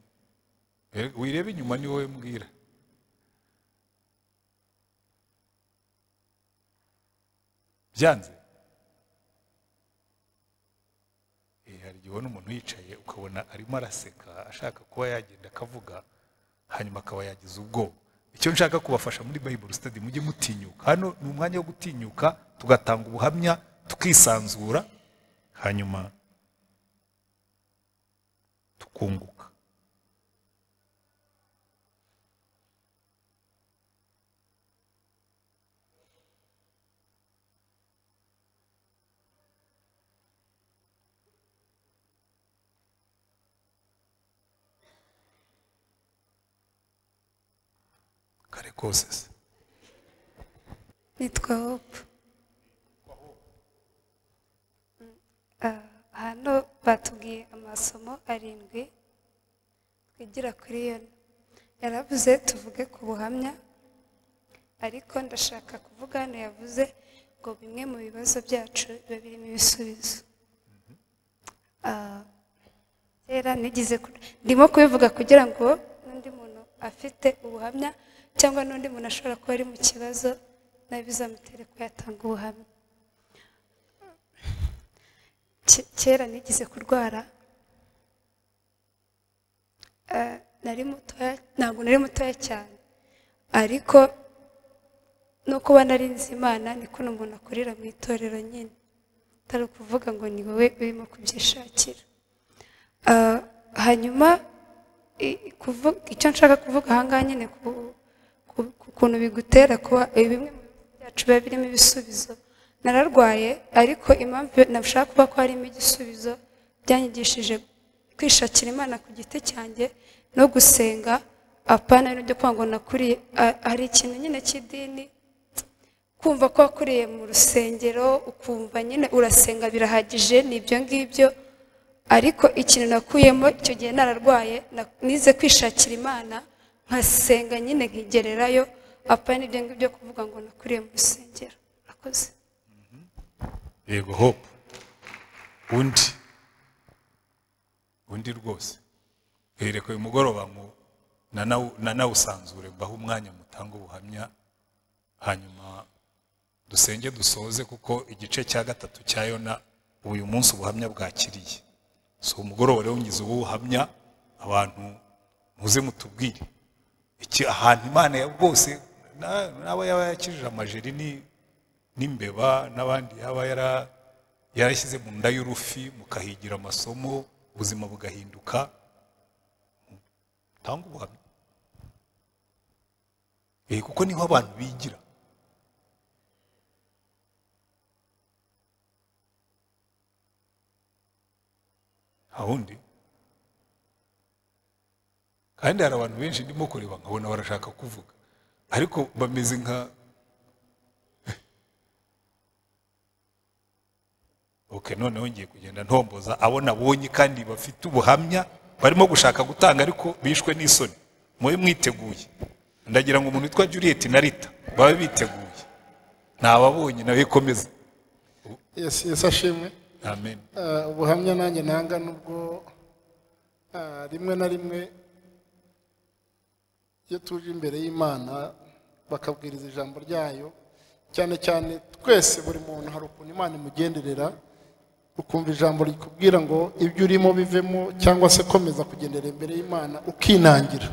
wirebe inyuma ni wowe mbwira. Byanze Eh, hari igihe ubona umuntu yicaye ukabona arimo araseka ashaka kuba yagenda akavuga hanyuma akaba yagize ubwoba. Icyo nshaka kubafasha muri Bible study mujye mutinyuka. Hano ni umwanya wo gutinyuka tugatanga ubuhamya tukisanzura hanyuma tukunguka. Kare kose se nitwa hope. Ah, hano batubwiye amasomo arindwi twigira kuri yo. Yaravuze tuvuge ku buhamya ariko ndashaka kuvuga hano yavuze ngo bimwe mu bibazo byacu biba birimo ibisubizo. Ah, kera nigize ndimo kubivuga kugira ngo n'undi muntu afite ubuhamya cyangwa n'undi muntu ashobora kuba ari mu kibazo nawe bizamutere ko yatanga ubuhamya. Ke- kera nigize kurwara Eh, nari mutoya ntabwo nari mutoya cyane. Ariko no kuba nari nzi imana niko umuntu akurira mu itorero nyine. Atari ukuvuga ngo ni wowe urimo kubyishakira. Ah, hanyuma icyo nshaka kuvuga ahangaha nyine ku- ku- ku kuntu bigutera kuba bimwe mu byacu biba birimo ibisubizo nararwaye ariko impamvu nashaka kuba ko harimo igisubizo byanyigishije kwishakira imana ku giti cyanjye no gusenga apana ibintu byo kuvuga ngo nakuriye hari ikintu nyine cy'idini kumva ko wakuriye mu rusengero ukumva nyine urasenga birahagije ni ibyo ngibyo ariko ikintu nakuyemo icyo gihe nararwaye na- nize kwishakira imana nkasenga nyine nkigererayo apana ibyo ngibyo kuvuga ngo nakuriye mu rusengero. Akoze yego hope. Undi. Undi rwose. Reka uyu mugoroba nanawusanzure mbahe umwanya mutanga ubuhamya hanyuma dusenge dusoze kuko igice cya gatatu cya yona uyu munsi ubuhamya bwakiriye. So umugoroba rero ngize ubuhamya abantu muze mutubwire. Ahantu imana ya bose na- n'aba yaba yakijije amajeri ni- n'imbeba n'abandi yaba yara yarashyize mu nda y'urufi mukahigira amasomo ubuzima bugahinduka. Tanga ubuhamya. Eh, kuko ni ho abantu bigira. Ahundi kandi hari abantu benshi ndimo kureba nkabona barashaka kuvuga. Ariko bameze nka ok noneho ngiye kugenda ntomboza. Abo nabonye kandi bafite ubuhamya barimo gushaka gutanga ariko bishwe n'isoni. Mube mwiteguye. Ndagira ngo umuntu witwa Juliet na Rita babe biteguye. Ntababonye nawe komeza yesu ashimwe amen. Ah, ubuhamya nanjye nanga nubwo ah, rimwe na rimwe iyo tuje imbere y'imana bakabwiriza ijambo ryayo cyane cyane twese buri muntu hari ukuntu imana imugenderera ukumva ijambo rikubwira ngo ibyo urimo bivemo cyangwa se komeza kugendera imbere y'imana ukinangira.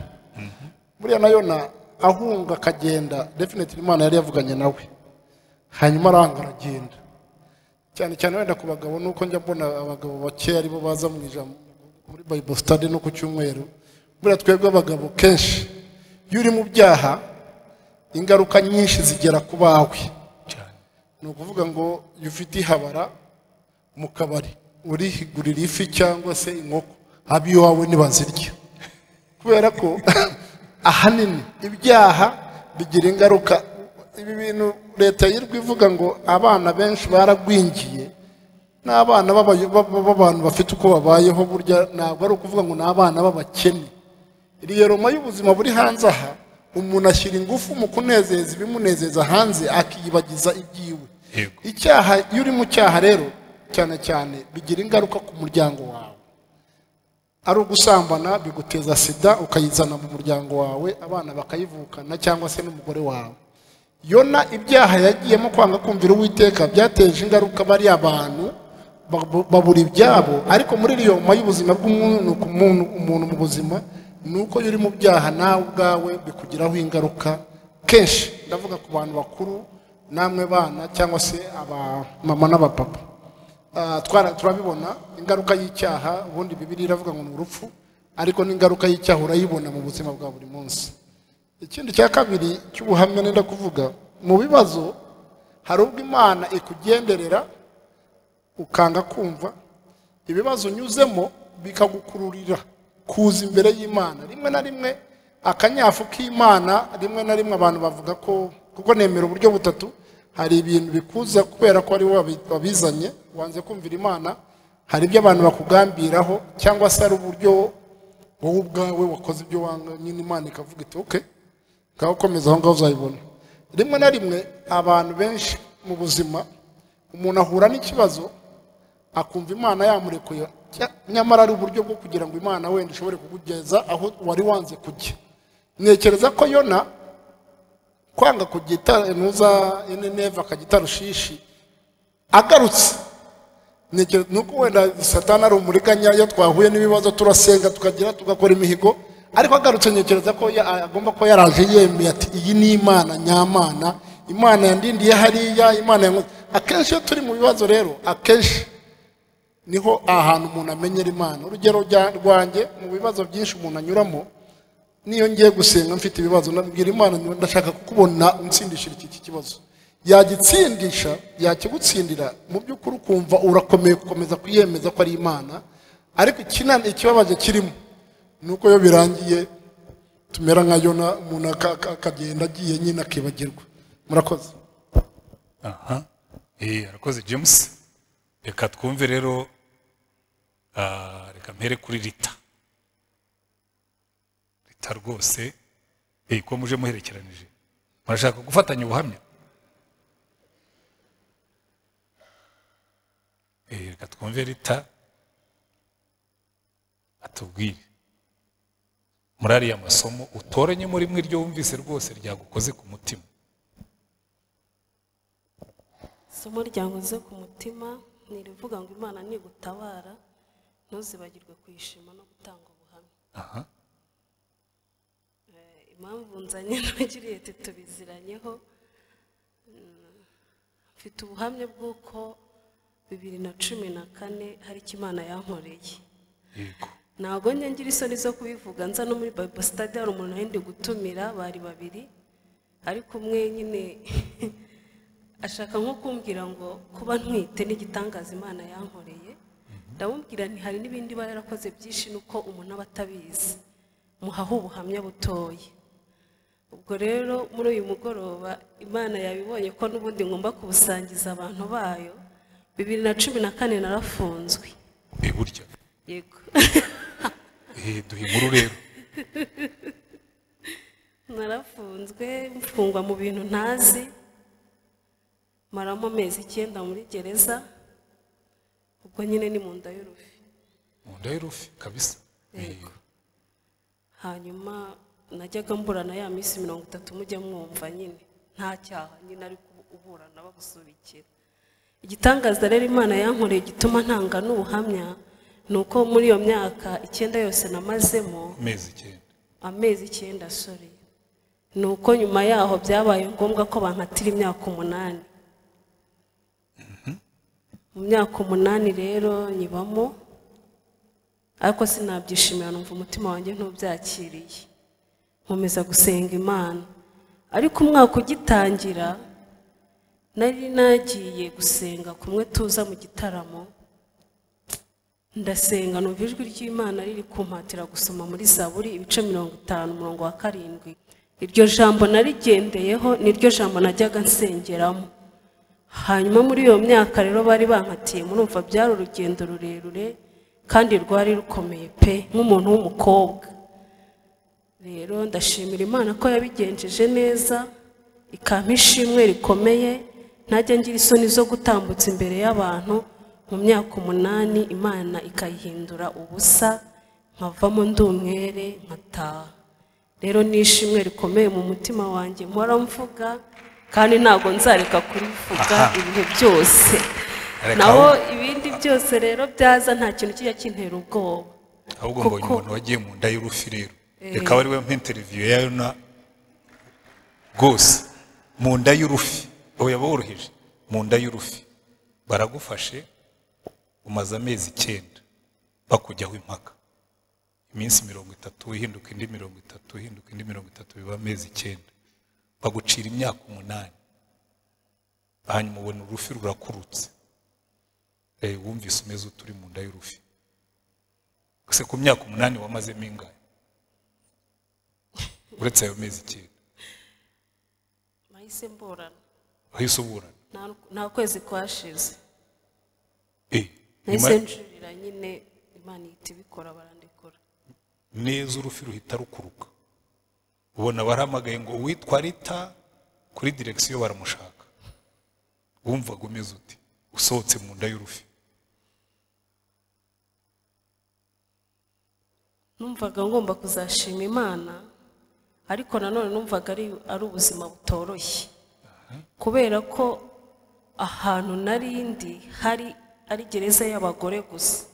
Buriya na yona ahunga akagenda definitely imana yari yavuganye nawe hanyuma aranga aragenda. Cyane cyane wenda ku bagabo nuko njya mbona abagabo bake ari bo baza mu ijambo muri study no ku cyumweru. Buriya twebwe abagabo kenshi iyo uri mu byaha ingaruka nyinshi zigera ku bawe. Ni ukuvuga ngo iyo ufite ihabara mu kabari urihigurira ifi cyangwa se inkoko haba iwawe ntibazirya. Kubera ko ahanini ibyaha bigira ingaruka. Ibi bintu leta yirirwa ivuga ngo abana benshi baragwingiye b'aba- b'aba- b'abantu bafite uko babayeho burya ntabwo ari ukuvuga ngo ni abana b'abakene. Iriya roma y'ubuzima buri hanze aha umuntu ashyira ingufu mu kunezeza ibimunezeza hanze akiyibagiza ibyiwe icyaha iyo uri mu cyaha rero cyane cyane bigira ingaruka ku muryango wawe ari ugusambana biguteza sida ukayizana mu muryango wawe abana bakayivukana cyangwa se n'umugore wawe yona ibyaha yagiyemo kwanga kumvira uwiteka byateje ingaruka bariya bantu babu- babura ibyabo ariko muri nyuma y'ubuzima bw'umuntu ku muntu umuntu mu buzima ni uko iyo uri mu byaha nawe ubwawe bikugiraho ingaruka kenshi. Ndavuga ku bantu bakuru namwe bana cyangwa se abamama n'abapapa. Ah, turabibona ingaruka y'icyaha ubundi bibiri iravuga ngo ni urupfu ariko n'ingaruka y'icyaha urayibona mu buzima bwa buri munsi. Ikindi cya kabiri cy'ubuhamya nenda kuvuga mu bibazo hari ubwo imana ikugenderera ukanga kumva ibibazo unyuzemo bikagukururira. Kuza imbere y'imana. Rimwe na rimwe akanyafu k'imana rimwe na rimwe abantu bavuga ko kuko nemera uburyo butatu hari ibintu bikuza kubera ko ari wowe wabi- wabizanye wanze kumvira imana hari ibyo abantu bakugambiraho cyangwa se ari uburyo wowe ubwawe wakoze ibyo wanga nyine imana ikavuga iti oke ngaho ukomeza aho ngaho uzayibona. Rimwe na rimwe abantu benshi mu buzima umuntu ahura n'ikibazo akumva imana yamurekuye nyamara ari uburyo bwo kugira ngo imana wenda ishobore kukugeza aho wari wanze kujya. Ntekereza ko yona kwanga kugita nuza neva akagita rushishi agarutse. Ntekereza nuko wenda satani ari umuriganya iyo twahuye n'ibibazo turasenga tukagira tugakora imihigo. Ariko agarutse ntekereza ko agomba kuba yaraje yemeye ati iyi ni imana nyamana. Imana yandindiye hariya imana akenshi iyo turi mu bibazo rero akenshi ni ho ahantu umuntu amenyera imana. Urugero rwanjye mu bibazo byinshi umuntu anyuramo niyo ngiye gusenga mfite ibibazo. Nabwira imana ndashaka kukubona unsindishira iki kibazo. Yagitsindisha yakigutsindira mu by'ukuri ukumva urakomeye gukomeza kuyemeza ko ari imana. Ariko ikinani ikibabaje kirimo ni uko iyo birangiye tumera nka yona umuntu aka- aka- akagenda agiye nyine akibagirwa. Murakoze. Aha. Eh arakoze james. Reka twumve rero reka mpere kuri rita rita rwose ko muje muherekeranije murashaka gufatanya ubuhamya reka twumve rita atubwire muri ariya masomo utoranye muri mwe iryo wumvise rwose ryagukoze ku mutima isomo ryankoze ku mutima ni irivuga ngo imana nigutabara ntuzibagirwe kuyishima no gutanga ubuhamya. Aha. Impamvu nzanye ntugiriye tubiziranyeho mm, mfite ubuhamya bw'uko bibiri na cumi na kane hari icyo imana yankoreye. Yego. Ntabwo njya ngira isoni zo kubivuga. Nza no muri bible study hari umuntu ndi gutumira bari babiri. Ariko umwe nyine ashaka nko kumbwira ngo kuba ntwite n'igitangaza imana yankoreye. Ndamubwira nti hari n'ibindi iba yarakoze byinshi nuko umuntu aba atabizi. Muhaho ubuhamya butoya ubwo rero muri uyu mugoroba imana yabibonye ko n'ubundi ngomba kubusangiza abantu bayo bibiri na cumi na kane narafunzwe. Burya. Yego. Eh, duhe inkuru rero. Narafunzwe mfungwa mu bintu ntazi. Maramo amezi icyenda muri gereza. Ubwo nyine ni mu nda y'urufi. Mu nda y'urufi kabisa? Hanyuma najyaga mburana ya minsi mirongo itatu mujya mwumva nyine nta cyaha nyine ariko uburana bagusubikira igitangaza rero imana yankoreye gituma ntanga n'ubuhamya ni uko muri iyo myaka icyenda yose namazemo amezi icyenda. Amezi icyenda sore ni uko nyuma yaho byabaye ngombwa ko bankatira imyaka umunani. Mu myaka umunani rero nyibamo ariko sinabyishimira numva umutima wanjye ntubyakiriye. Nkomeza gusenga imana. Ariko umwaka ugitangira nari nagiye gusenga kumwe tuza mu gitaramo. Ndasenga numva ijwi ry'imana riri kumpatira gusoma muri zaburi ibice mirongo itanu umurongo wa karindwi. Iryo jambo narigendeyeho niryo jambo najyaga nsengeramo. Hanyuma muri iyo myaka rero bari bankatiye murumva byari urugendo rurerure kandi rwari rukomeye pe nk'umuntu w'umukobwa. Rero ndashimira imana ko yabigenjeje neza ikampa ishimwe rikomeye ntajya ngira isoni zo gutambutsa imbere y'abantu mu myaka umunani imana ikayihindura ubusa nkavamo ndi umwere nkataha. Rero ni ishimwe rikomeye mu mutima wanjye mpora mvuga kandi ntabwo nzareka kurivuga Aha. ibihe byose. Naho ibindi byose rero byaza nta kintu kijya kintera ubwoba. Ahubwo mbonye umuntu wagiye mu nda y'urufi rero. Eh. reka aba ari we mpa interiviyo ya yona rwose mu nda y'urufi ubu yaba woroheje mu nda y'urufi baragufashe umaze amezi icyenda. Bakujyaho impaka. Iminsi mirongo itatu ihinduka indi mirongo itatu ihinduka indi mirongo itatu biba amezi icyenda. Bagucira imyaka umunani. Hanyuma ubona urufi rurakurutse. Eh, wumvise umeze uturi mu nda y'urufi. Gusa ku myaka umunani wamazemo ingahe? Uretse ayo mezi icyenda. Nahise mburana. Wahise uburana. Nta- kwezi kwashize. Eh, nahise njurira nyine imana ihita ibikora barandikura neza urufi ruhita rukuruka. Ubona barahamagaye ngo uwitwa rita kuri direkisiyo baramushaka. Wumvaga umeze uti usohotse mu nda y'urufi. Numvaga ngomba kuzashima imana ariko nanone numvaga ari ari ubuzima butoroshye. Kubera ko ahantu nari ndi hari ari gereza y'abagore gusa.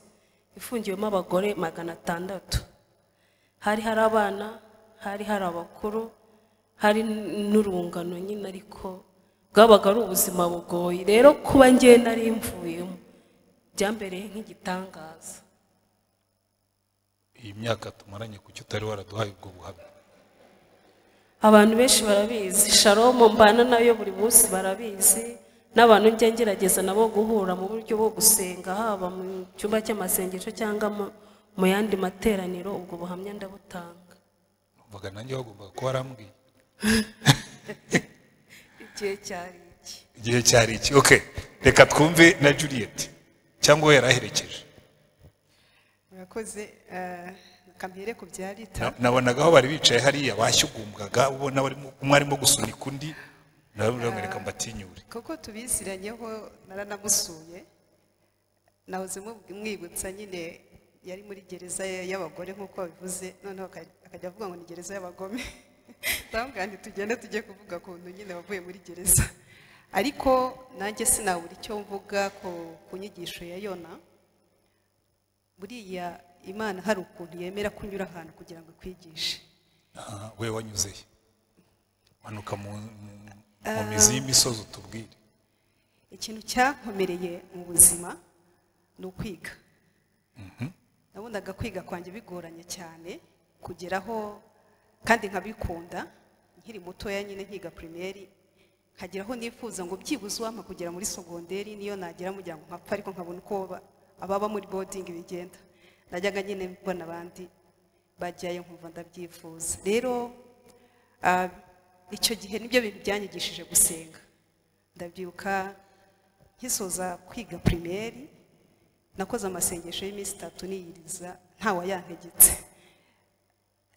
Ifungiwemo abagore magana atandatu. Hari hari abana hari hari abakuru hari n'urungano nyine ariko bwabaga ari ubuzima bugoye. Rero kuba ngewe nari mvuyemo byambereye nk'igitangaza. Iyi myaka tumaranye kuki utari waraduhaye ubwo buhamya? Abantu benshi barabizi. Sharomo mbana na yo buri munsi barabizi. N'abantu njya ngerageza nabo guhura mu buryo bwo gusenga haba mu cyumba cy'amasengesho cyangwa mu- mu yandi materaniro ubwo buhamya ndabutanga. Numvaga nanjye wagombaga kuba warambwiye igihe cyari iki igihe cyari iki okay. Reka twumve na juliet. Cyangwa we yaraherekeje murakoze eh, reka mpere ku bya rita Na- nabonaga aho bari bicaye hariya bashyugumbwaga ubona umwe arimo gusunika undi. Nawe reka mbatinyure. kuko tubiziranyeho naranamusuye nahoze mwibutsa nyine yari muri gereza ya- y'abagore nk'uko babivuze noneho akajya avuga ngo ni gereza y'abagome. Ndamubwira nti tugende tujye kuvuga ku kuntu nyine wavuye muri gereza. Ariko nanjye sinabura icyo mvuga ku nyigisho ya yona. Buriya imana hari ukuntu yemera kunyura ahantu kugira ngo ikwigishe. We wanyuzeye manuka mu, mu mizi y'imisozi utubwire. Ikintu cyankomereye mu buzima ni ukwiga. Nabonaga kwiga kwanjye bigoranye cyane. Kugeraho kandi nkabikunda. Nkiri mutoya nyine nkiga pirimeri nkageraho nifuza ngo byibuze uwampa kugera muri sogonderi niyo nagera mugira ngo nkapfa ariko nkabona uko ba- ababa muri bodingi bigenda. Najyaga nyine mbona abandi bajyayo nkumva ndabyifuza. Rero ah, icyo gihe ni byo bintu byanyigishije gusenga. Ndabyibuka nkisoza kwiga pirimeri nakoze amasengesho y'iminsi itatu niyiriza ntawayantegetse.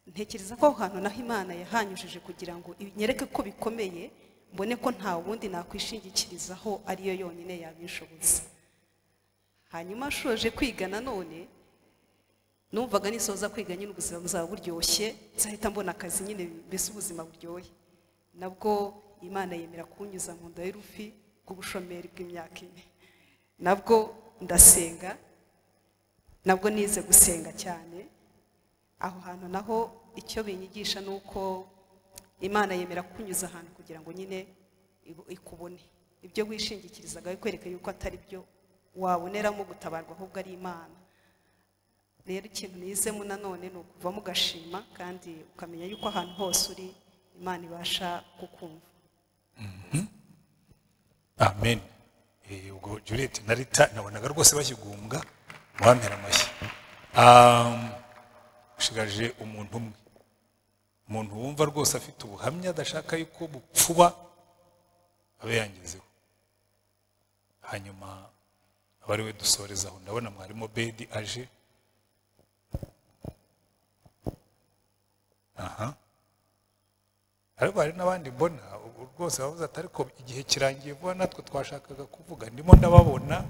Ntekereza ko aho hantu naho imana yahanyujije kugira ngo inyereke ko bikomeye mbone ko nta wundi nakwishingikirizaho ariyo yonyine yabishoboza. Hanyuma ashoje kwiga nanone numvaga nisoza kwiga nyine ubuzima buzaba buryoshye nzahita mbona akazi nyine mbese ubuzima buryoshye nabwo imana yemera kunyuza mu nda y'urufi rw'ubushomeri bw'imyaka ine. Nabwo ndasenga nabwo nize gusenga cyane aho hantu naho icyo binyigisha ni uko imana yemera kunyuza ahantu kugira ngo nyine ikubone. Ibyo wishingikirizaga bikwereka yuko atari byo waboneramo gutabarwa ahubwo ari imana. Rero ikintu nizemo nanone ni ukuvamo ugashima kandi ukamenya yuko ahantu hose uri imana ibasha kukumva. Amen. Eh, ubwo juliet na rita nabonaga rwose bashyigumbwa muhampera amashyi ushigaje umuntu umwe. Umuntu wumva rwose afite ubuhamya adashaka yuko bupfuba abe yangezeho. Hanyuma aba ari we dusorezaho ndabona mwarimu bedi aje. Aha. Ariko hari n'abandi mbona rwose bavuze ati ariko igihe kirangiye vuba natwe twashakaga kuvuga. Ndimo ndababona.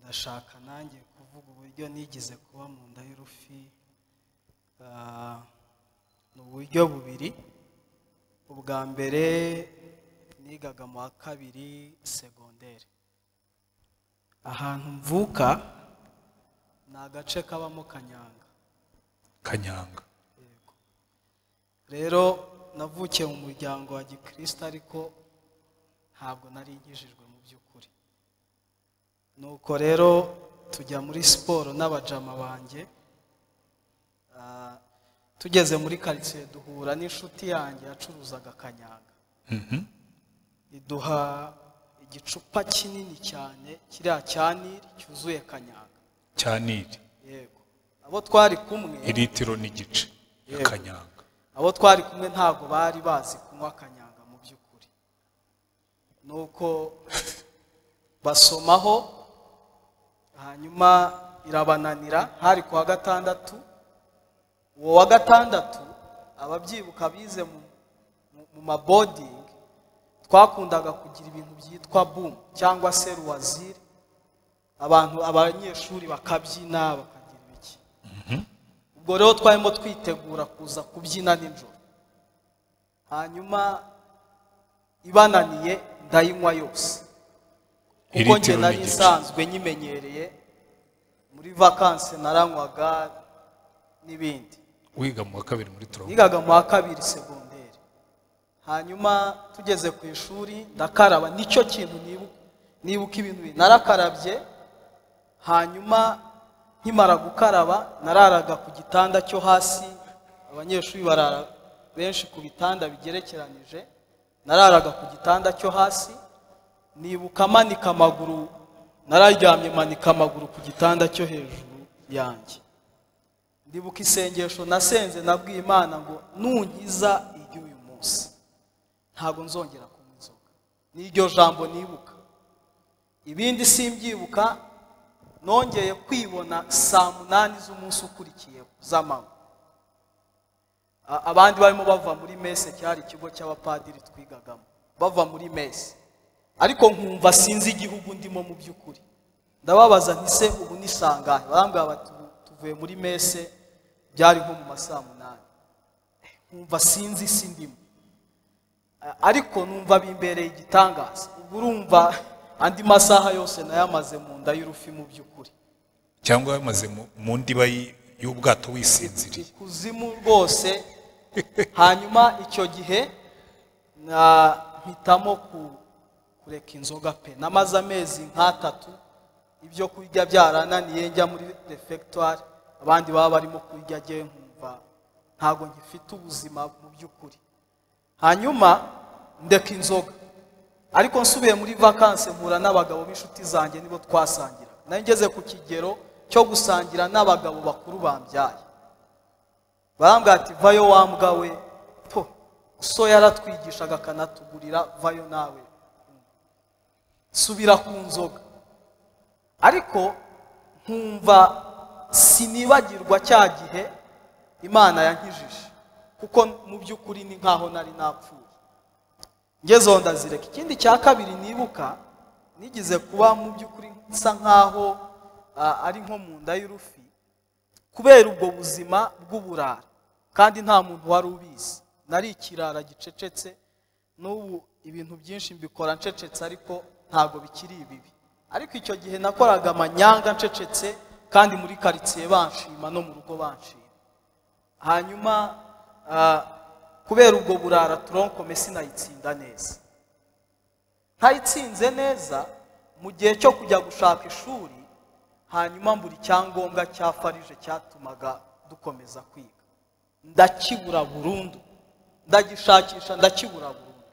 Ndashaka nanjye uburyo nigeze kuba mu nda y'urufi Ah, ni uburyo bubiri. Ubwa mbere nigaga mu wa kabiri segonderi ahantu mvuka ni agace kabamo kanyanga. Kanyanga. Rero navukiye mu muryango wa gikristo ariko ntabwo nari nkijijwe mu by'ukuri. Nuko rero tujya muri siporo n'abajama banjye Ah, tugeze muri karitsiye duhura n'inshuti yanjye yacuruzaga kanyanga iduha igicupa kinini cyane kiriya cya nili cyuzuye kanyanga cya nili. Yego. Abo twari kumwe iritiro n'igice kanyanga abo twari kumwe ntabwo bari bazi kunywa kanyanga mu by'ukuri. Nuko basomaho hanyuma irabananira hari ku wa gatandatu. Uwo wa gatandatu ababyibuka bize mu, mabodingi twakundaga kugira ibintu byitwa boom cyangwa se ruwaziri abantu abanyeshuri bakabyina bakagira ibiki. Ubwo rero twarimo twitegura kuza kubyina nijoro. Hanyuma ibananiye ndayinywa yose. Kuko njye nari nsanzwe nyimenyereye muri vakansi naranywaga n'ibindi. Wiga mu wa kabiri muri turongo nigaga mu wa kabiri segonderi hanyuma tugeze ku ishuri ndakaraba. Nicyo kintu nibuka ibintu bibiri. Narakarabye hanyuma nkimara gukaraba nararaga ku gitanda cyo hasi. Abanyeshuri barara benshi ku bitanda bigerekeranije. Nararaga ku gitanda cyo hasi nibuka manika amaguru nararyamye manika amaguru ku gitanda cyo hejuru yanjye. Ndibuka isengesho nasenze nabwiye imana ngo nunkiza iry'uyu munsi. Ntabwo nzongera kunywa inzoga. N'iryo jambo nibuka. Ibindi simbyibuka nongeye kwibona saa munani z'umunsi ukurikiyeho z'amanywa. Abandi barimo bava muri mese cyari ikigo cy'abapadiri twigagamo. Bava muri mese ariko nkumva sinzi igihugu ndimo mu by'ukuri. Ndababaza nti se ubu ni sangahe barambwira bati "Ubu tuvuye muri mese byari nko mu ma saa munani nkumva sinzi isi ndimo A- ariko numva bimbereye igitangaza. Ubwo urumva andi masaha yose nayamaze mu nda y'urufi mu by'ukuri. Cyangwa bamaze mu- ndiba y'ubwato wisinziriye. Ikuzimu rwose hanyuma icyo gihe na- mpitamo ku- kureka inzoga pe. Namaze amezi nk'atatu. Ibyo kurya byarananiye. Njya muri refegitwari abandi baba barimo kurya agiye nkumva ntabwo ngifite ubuzima mu by'ukuri. Hanyuma ndeka inzoga. Ariko nsubiye muri vakansi mpura n'abagabo b'inshuti zanjye nibo twasangira nari ngeze ku kigero cyo gusangira n'abagabo bakuru bambyaye. Barambwira ati vayo wambwa we po so yaratwigishaga akanatugurira vayo nawe. Subira ku nzoga. Ariko nkumva sinibagirwa cya gihe imana yankijije kuko mu by'ukuri ni nkaho nari napfuye. Ngezeho ndazireka. Ikindi cya kabiri nibuka nigeze kuba mu by'ukuri nsa nkaho ah, ari nko mu nda y'urufi kubera ubwo buzima bw'uburara. Kandi nta muntu wari ubizi. Nari ikirara gicecetse n'ubu ibintu byinshi mbikora ncecetse ariko ntabwo bikiri ibibi ariko icyo gihe nakoraga amanyanga ncecetse kandi muri karitsiye banshima no mu rugo banshima. Hanyuma kubera ubwo burara turonkome sinayitsinda neza. Ntayitsinze neza mu gihe cyo kujya gushaka ishuri hanyuma mbura icyangombwa cya farije cyatumaga dukomeza kwiga. Ndakibura burundu. Ndagishakisha ndakibura burundu.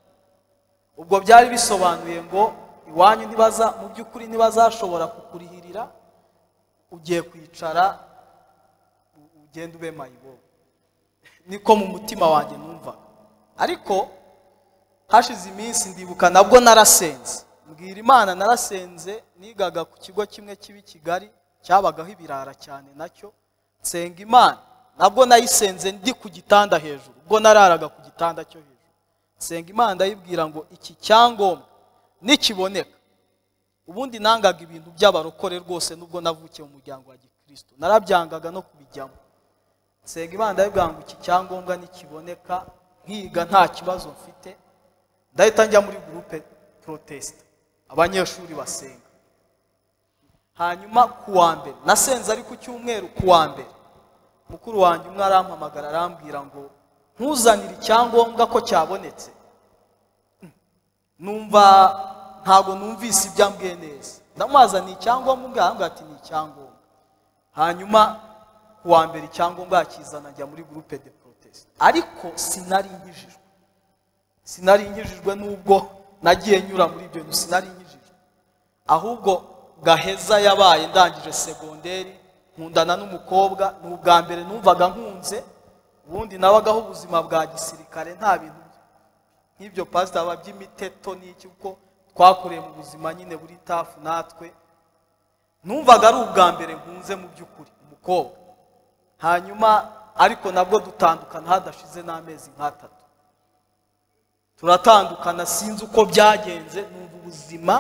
Ubwo byari bisobanuye ngo iwanyu mu by'ukuri ntibazashobora kukurihirira. Ugiye kwicara ugenda ube mayibobo niko mu mutima wanjye numvaga ariko hashize iminsi ndibuka nabwo narasenze. Mbwira imana narasenze nigaga ku kigo kimwe kibi kigali cyabagaho ibirara cyane na cyo. Nsenga imana. Nabwo nayisenze ndi ku gitanda hejuru. Ubwo nararaga ku gitanda cyo hejuru. Nsenga imana ndayibwira ngo iki cyangombwa. Nikiboneka. Ubundi nangaga ibintu by'abarokore rwose nubwo navukiye mu muryango wa gikristo. Narabyangaga no kubijyamo. Nsenga imana ndayibwira ngo iki cyangombwa nikiboneka nkiga nta kibazo mfite. Ndahita njya muri gurupe protesita abanyeshuri basenga. Hanyuma ku wa mbere nasenze ari ku cyumweru ku wa mbere. Mukuru wanjye umwe arampamagara arambwira ngo ntuzanire icyangombwa ko cyabonetse. Numva ntabwo numvise ibyo ambwiye neza. Ndamwazaniye icyangombwa ati ni icyangombwa. Hanyuma ku wa mbere icyangombwa yakizana njya muri gurupe de protesita ariko sinari nkijijwe sinari nkijijwe n'ubwo nagiye nyura muri ibyo bintu sinari nkijijwe ahubwo gaheza yabaye ndangije segonderi nkundana n'umukobwa ni ubwa mbere numvaga nkunze ubundi nabagaho ubuzima bwa gisirikare nta bintu nk'ibyo pasita aba by'imiteto n'iki kuko twakoreye mu buzima nyine buri tafu natwe numvaga ari ubwa mbere nkunze mu by'ukuri umukobwa. Hanyuma ariko nabwo dutandukana hadashize n'amezi nk'atatu. Turatandukana sinzi uko byagenze numva ubuzima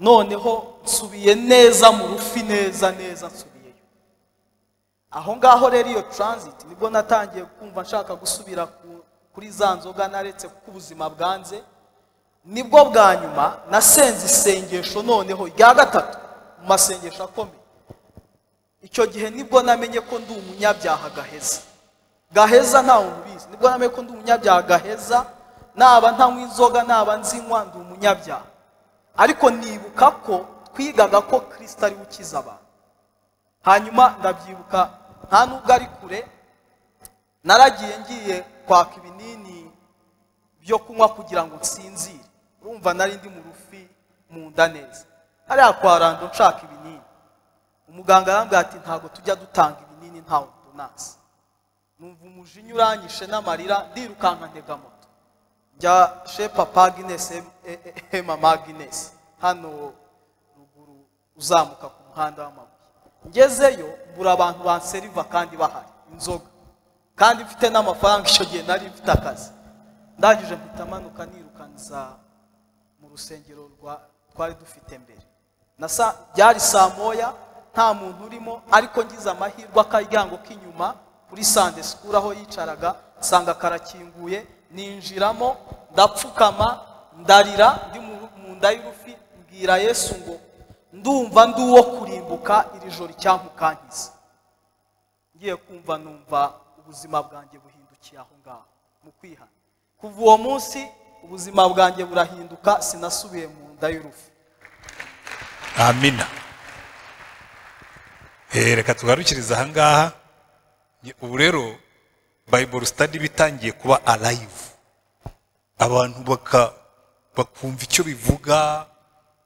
noneho nsubiye neza mu rufi neza neza nsubiyeyo. Aho ngaho rero iyo transit ni bwo natangiye kumva nshaka gusubira ku- kuri za nzoga naretse kuko ubuzima bwanze ni bwo bwa nyuma nasenze isengesho noneho rya gatatu mu masengesho akomeye. Icyo gihe ni bwo namenye ko ndi umunyabyaha gaheza. Gaheza ntawe ubizi ni bwo namenye ko ndi umunyabyaha gaheza naba ntanywa inzoga naba nzinywa ndi umunyabyaha. Ariko nibuka ko twigaga ko kirisita ari ukiza abantu. Hanyuma ndabyibuka nta nubwo ari kure naragiye ngiye kwaka ibinini byo kunywa kugira ngo nsinzire. Urumva nari ndi mu rufi mu nda neza. Hariya kwa rando nshaka ibinini. Umuganga arambwira ati ntabwo tujya dutanga ibinini nta ordonance numva umujinya uranyishe n'amarira ndirukanka ntega moto. Njya she papa Agnes eh, eh, mama Agnes hano ruguru uzamuka ku muhanda w'amabuye. Ngezeyo mbura abantu banseriva kandi bahari. Inzoga. Kandi mfite n'amafaranga icyo gihe nari mfite akazi. Ndangije mpita manuka nirukanza mu rusengero twari dufite mbere. Byari saa moya nta muntu urimo ariko ngize amahirwe akaryango k'inyuma kuri sande sikuru aho yicaraga nsanga karakinguye ninjiramo ndapfukama ndarira ndi mu nda y'urufi mbwira yesu ngo ndumva ndi uwo kurimbuka iri joro icyamukankiza ngiye kumva numva ubuzima bwanjye buhindukiye aho ngaho. Mu kwihana. Kuva uwo munsi ubuzima bwanjye burahinduka sinasubiye mu nda y'urufu. Amina. Eh, reka tugarukirize aha ngaha. Ubu rero bible study bitangiye kuba alive. Abantu bakumva icyo bivuga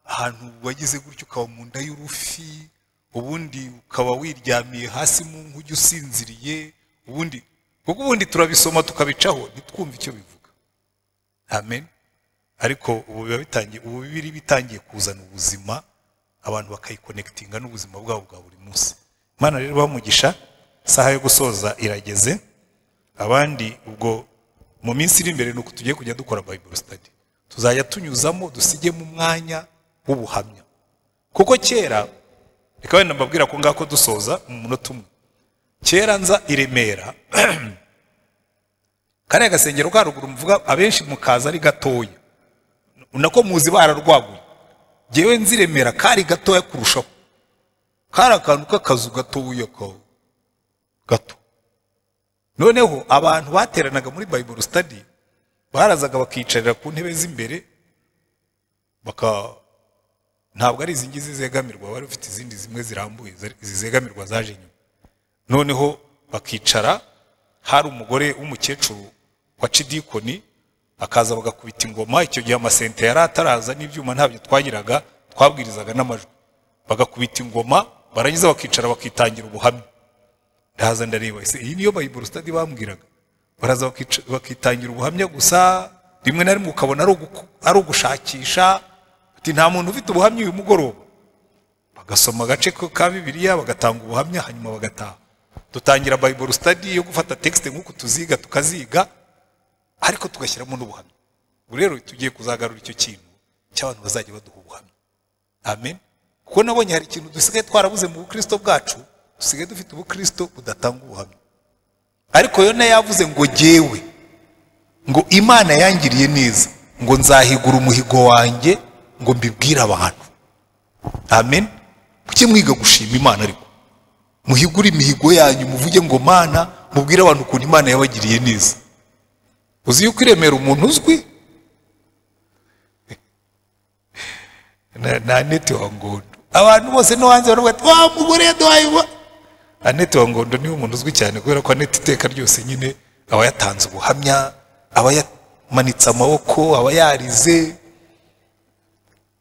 ahantu wagize gutyo ukaba mu nda y'urufi ubundi ukaba wiryamiye hasi mu nkuge usinziriye ubundi kuko ubundi turabisoma tukabicaho ntitwumve icyo bivuga. Amen. Ariko ubu biba bitangiye ubu bibiri bitangiye kuzana ubuzima abantu bakayikonekitinga n'ubuzima bwabo bwa buri munsi. Imana rero bamugisha isaha yo gusoza irageze. Abandi ubwo mu minsi iri imbere ni uko tugiye kujya dukora bible study. Tuzajya tunyuzamo dusigemo umwanya w'ubuhamya. Kuko kera reka wenda mbabwira ko ngako dusoza mu munota umwe. Kera nza i remera kariya gasengero ka ruguru muvuga abenshi mukaza ari gatoya nako muzi bararwaguye. Ngewe nzi remera kari gatoya kurushaho kari akantu k'akazu gatoya gato. Noneho abantu bateranaga muri bible study barazaga bakicarira ku ntebe z'imbere baka ntabwo ari izi ngizi zegamirwa wari ufite izindi zimwe zirambuye izi zegamirwa zaje nyuma noneho bakicara hari umugore w'umukecuru wa cidikoni akaza bagakubita ingoma. Icyo gihe amasente yari ataraza n'ibyuma ntabyo twagiraga twabwirizaga n'amajwi. Bagakubita ingoma barangiza bakicara bakitangira ubuhamya. Ndahaza ndareba ese iyi niyo bayiburu study bambwiraga? Baraza bakitangira ubuhamya gusa rimwe na rimwe ukabona ari ugushakisha ati nta muntu ufite ubuhamya uyu mugoroba. Bagasoma agace ka bibiliya bagatanga ubuhamya hanyuma bagataha. Dutangira bayiburu study yo gufata texte nk'uku tuziga tukaziga ariko tugashyiramo n'ubuhamya. Ubu rero tugiye kuzagarura icyo kintu cy'abantu bazajya baduha ubuhamya. Amen. Kuko nabonye hari ikintu dusigaye twarabuze mu bukristo bwacu dusigaye dufite ubukristo budatanga ubuhamya. Ariko yo na yo yavuze ngo jyewe ngo imana yangiriye neza ngo nzahigura umuhigo wanjye ngo mbibwire abantu. Amen. Kuki mwiga gushima imana ariko? Muhigure imihigo yanyu muvuge ngo mana mubwire abantu ukuntu imana yabagiriye neza. Uzi yuko iremera umuntu uzwi? Na, anete wa ngondo. Abantu bose no hanze baravuga ati wa mugore yaduhaye uba anete wa ngondo ni we umuntu uzwi cyane kubera ko anete iteka ryose nyine aba yatanze ubuhamya aba yamanitse amaboko aba yarize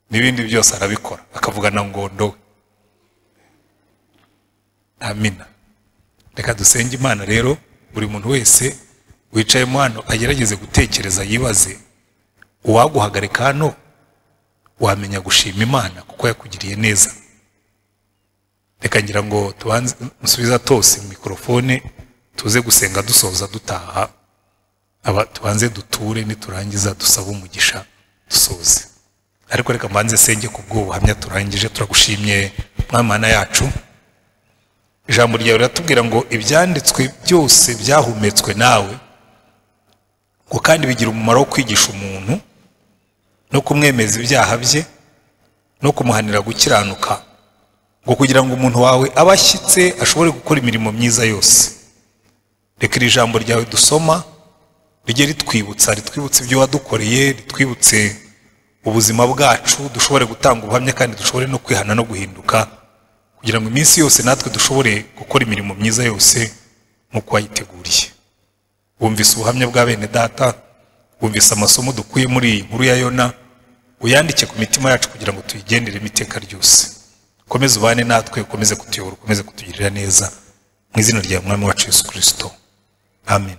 n'ibindi byose arabikora. Akavuga na ngondo we. Amina. Reka dusenge imana rero buri muntu wese wicayemo hano agerageze gutekereza yibaze uwaguhagarika hano wamenya gushima imana kuko yakugiriye neza. Reka ngira ngo tubanze musubiza tose mikorofone tuze gusenga dusoza dutaha tubanze duture niturangiza dusabe umugisha dusoze. Ariko reka mbanze senge ku bw'ubuhamya turangije turagushimye mwamana yacu. Ijambo ryawe riratubwira ngo ibyanditswe byose byahumetswe nawe ngo kandi bigira umumaro wo kwigisha umuntu no kumwemeza ibyaha bye no kumuhanira gukiranuka ngo kugira ngo umuntu wawe abe ashyitse ashobore gukora imirimo myiza yose. Reka iri jambo ryawe dusoma rijye ritwibutsa ritwibutse ibyo wadukoreye ritwibutse ubuzima bwacu dushobore gutanga ubuhamya kandi dushobore no kwihana no guhinduka kugira ngo iminsi yose natwe dushobore gukora imirimo myiza yose nk'uko wayiteguriye wumvise ubuhamya bwa bene data wumvise amasomo dukuye muri iyi nkuru ya yona uyandike ku mitima yacu kugira ngo tuyigenderemo iteka ryose. Ukomeze ubane natwe ukomeze kutuyobora ukomeze kutugirira neza mu izina rya mwami wacu yesu kirisito amen.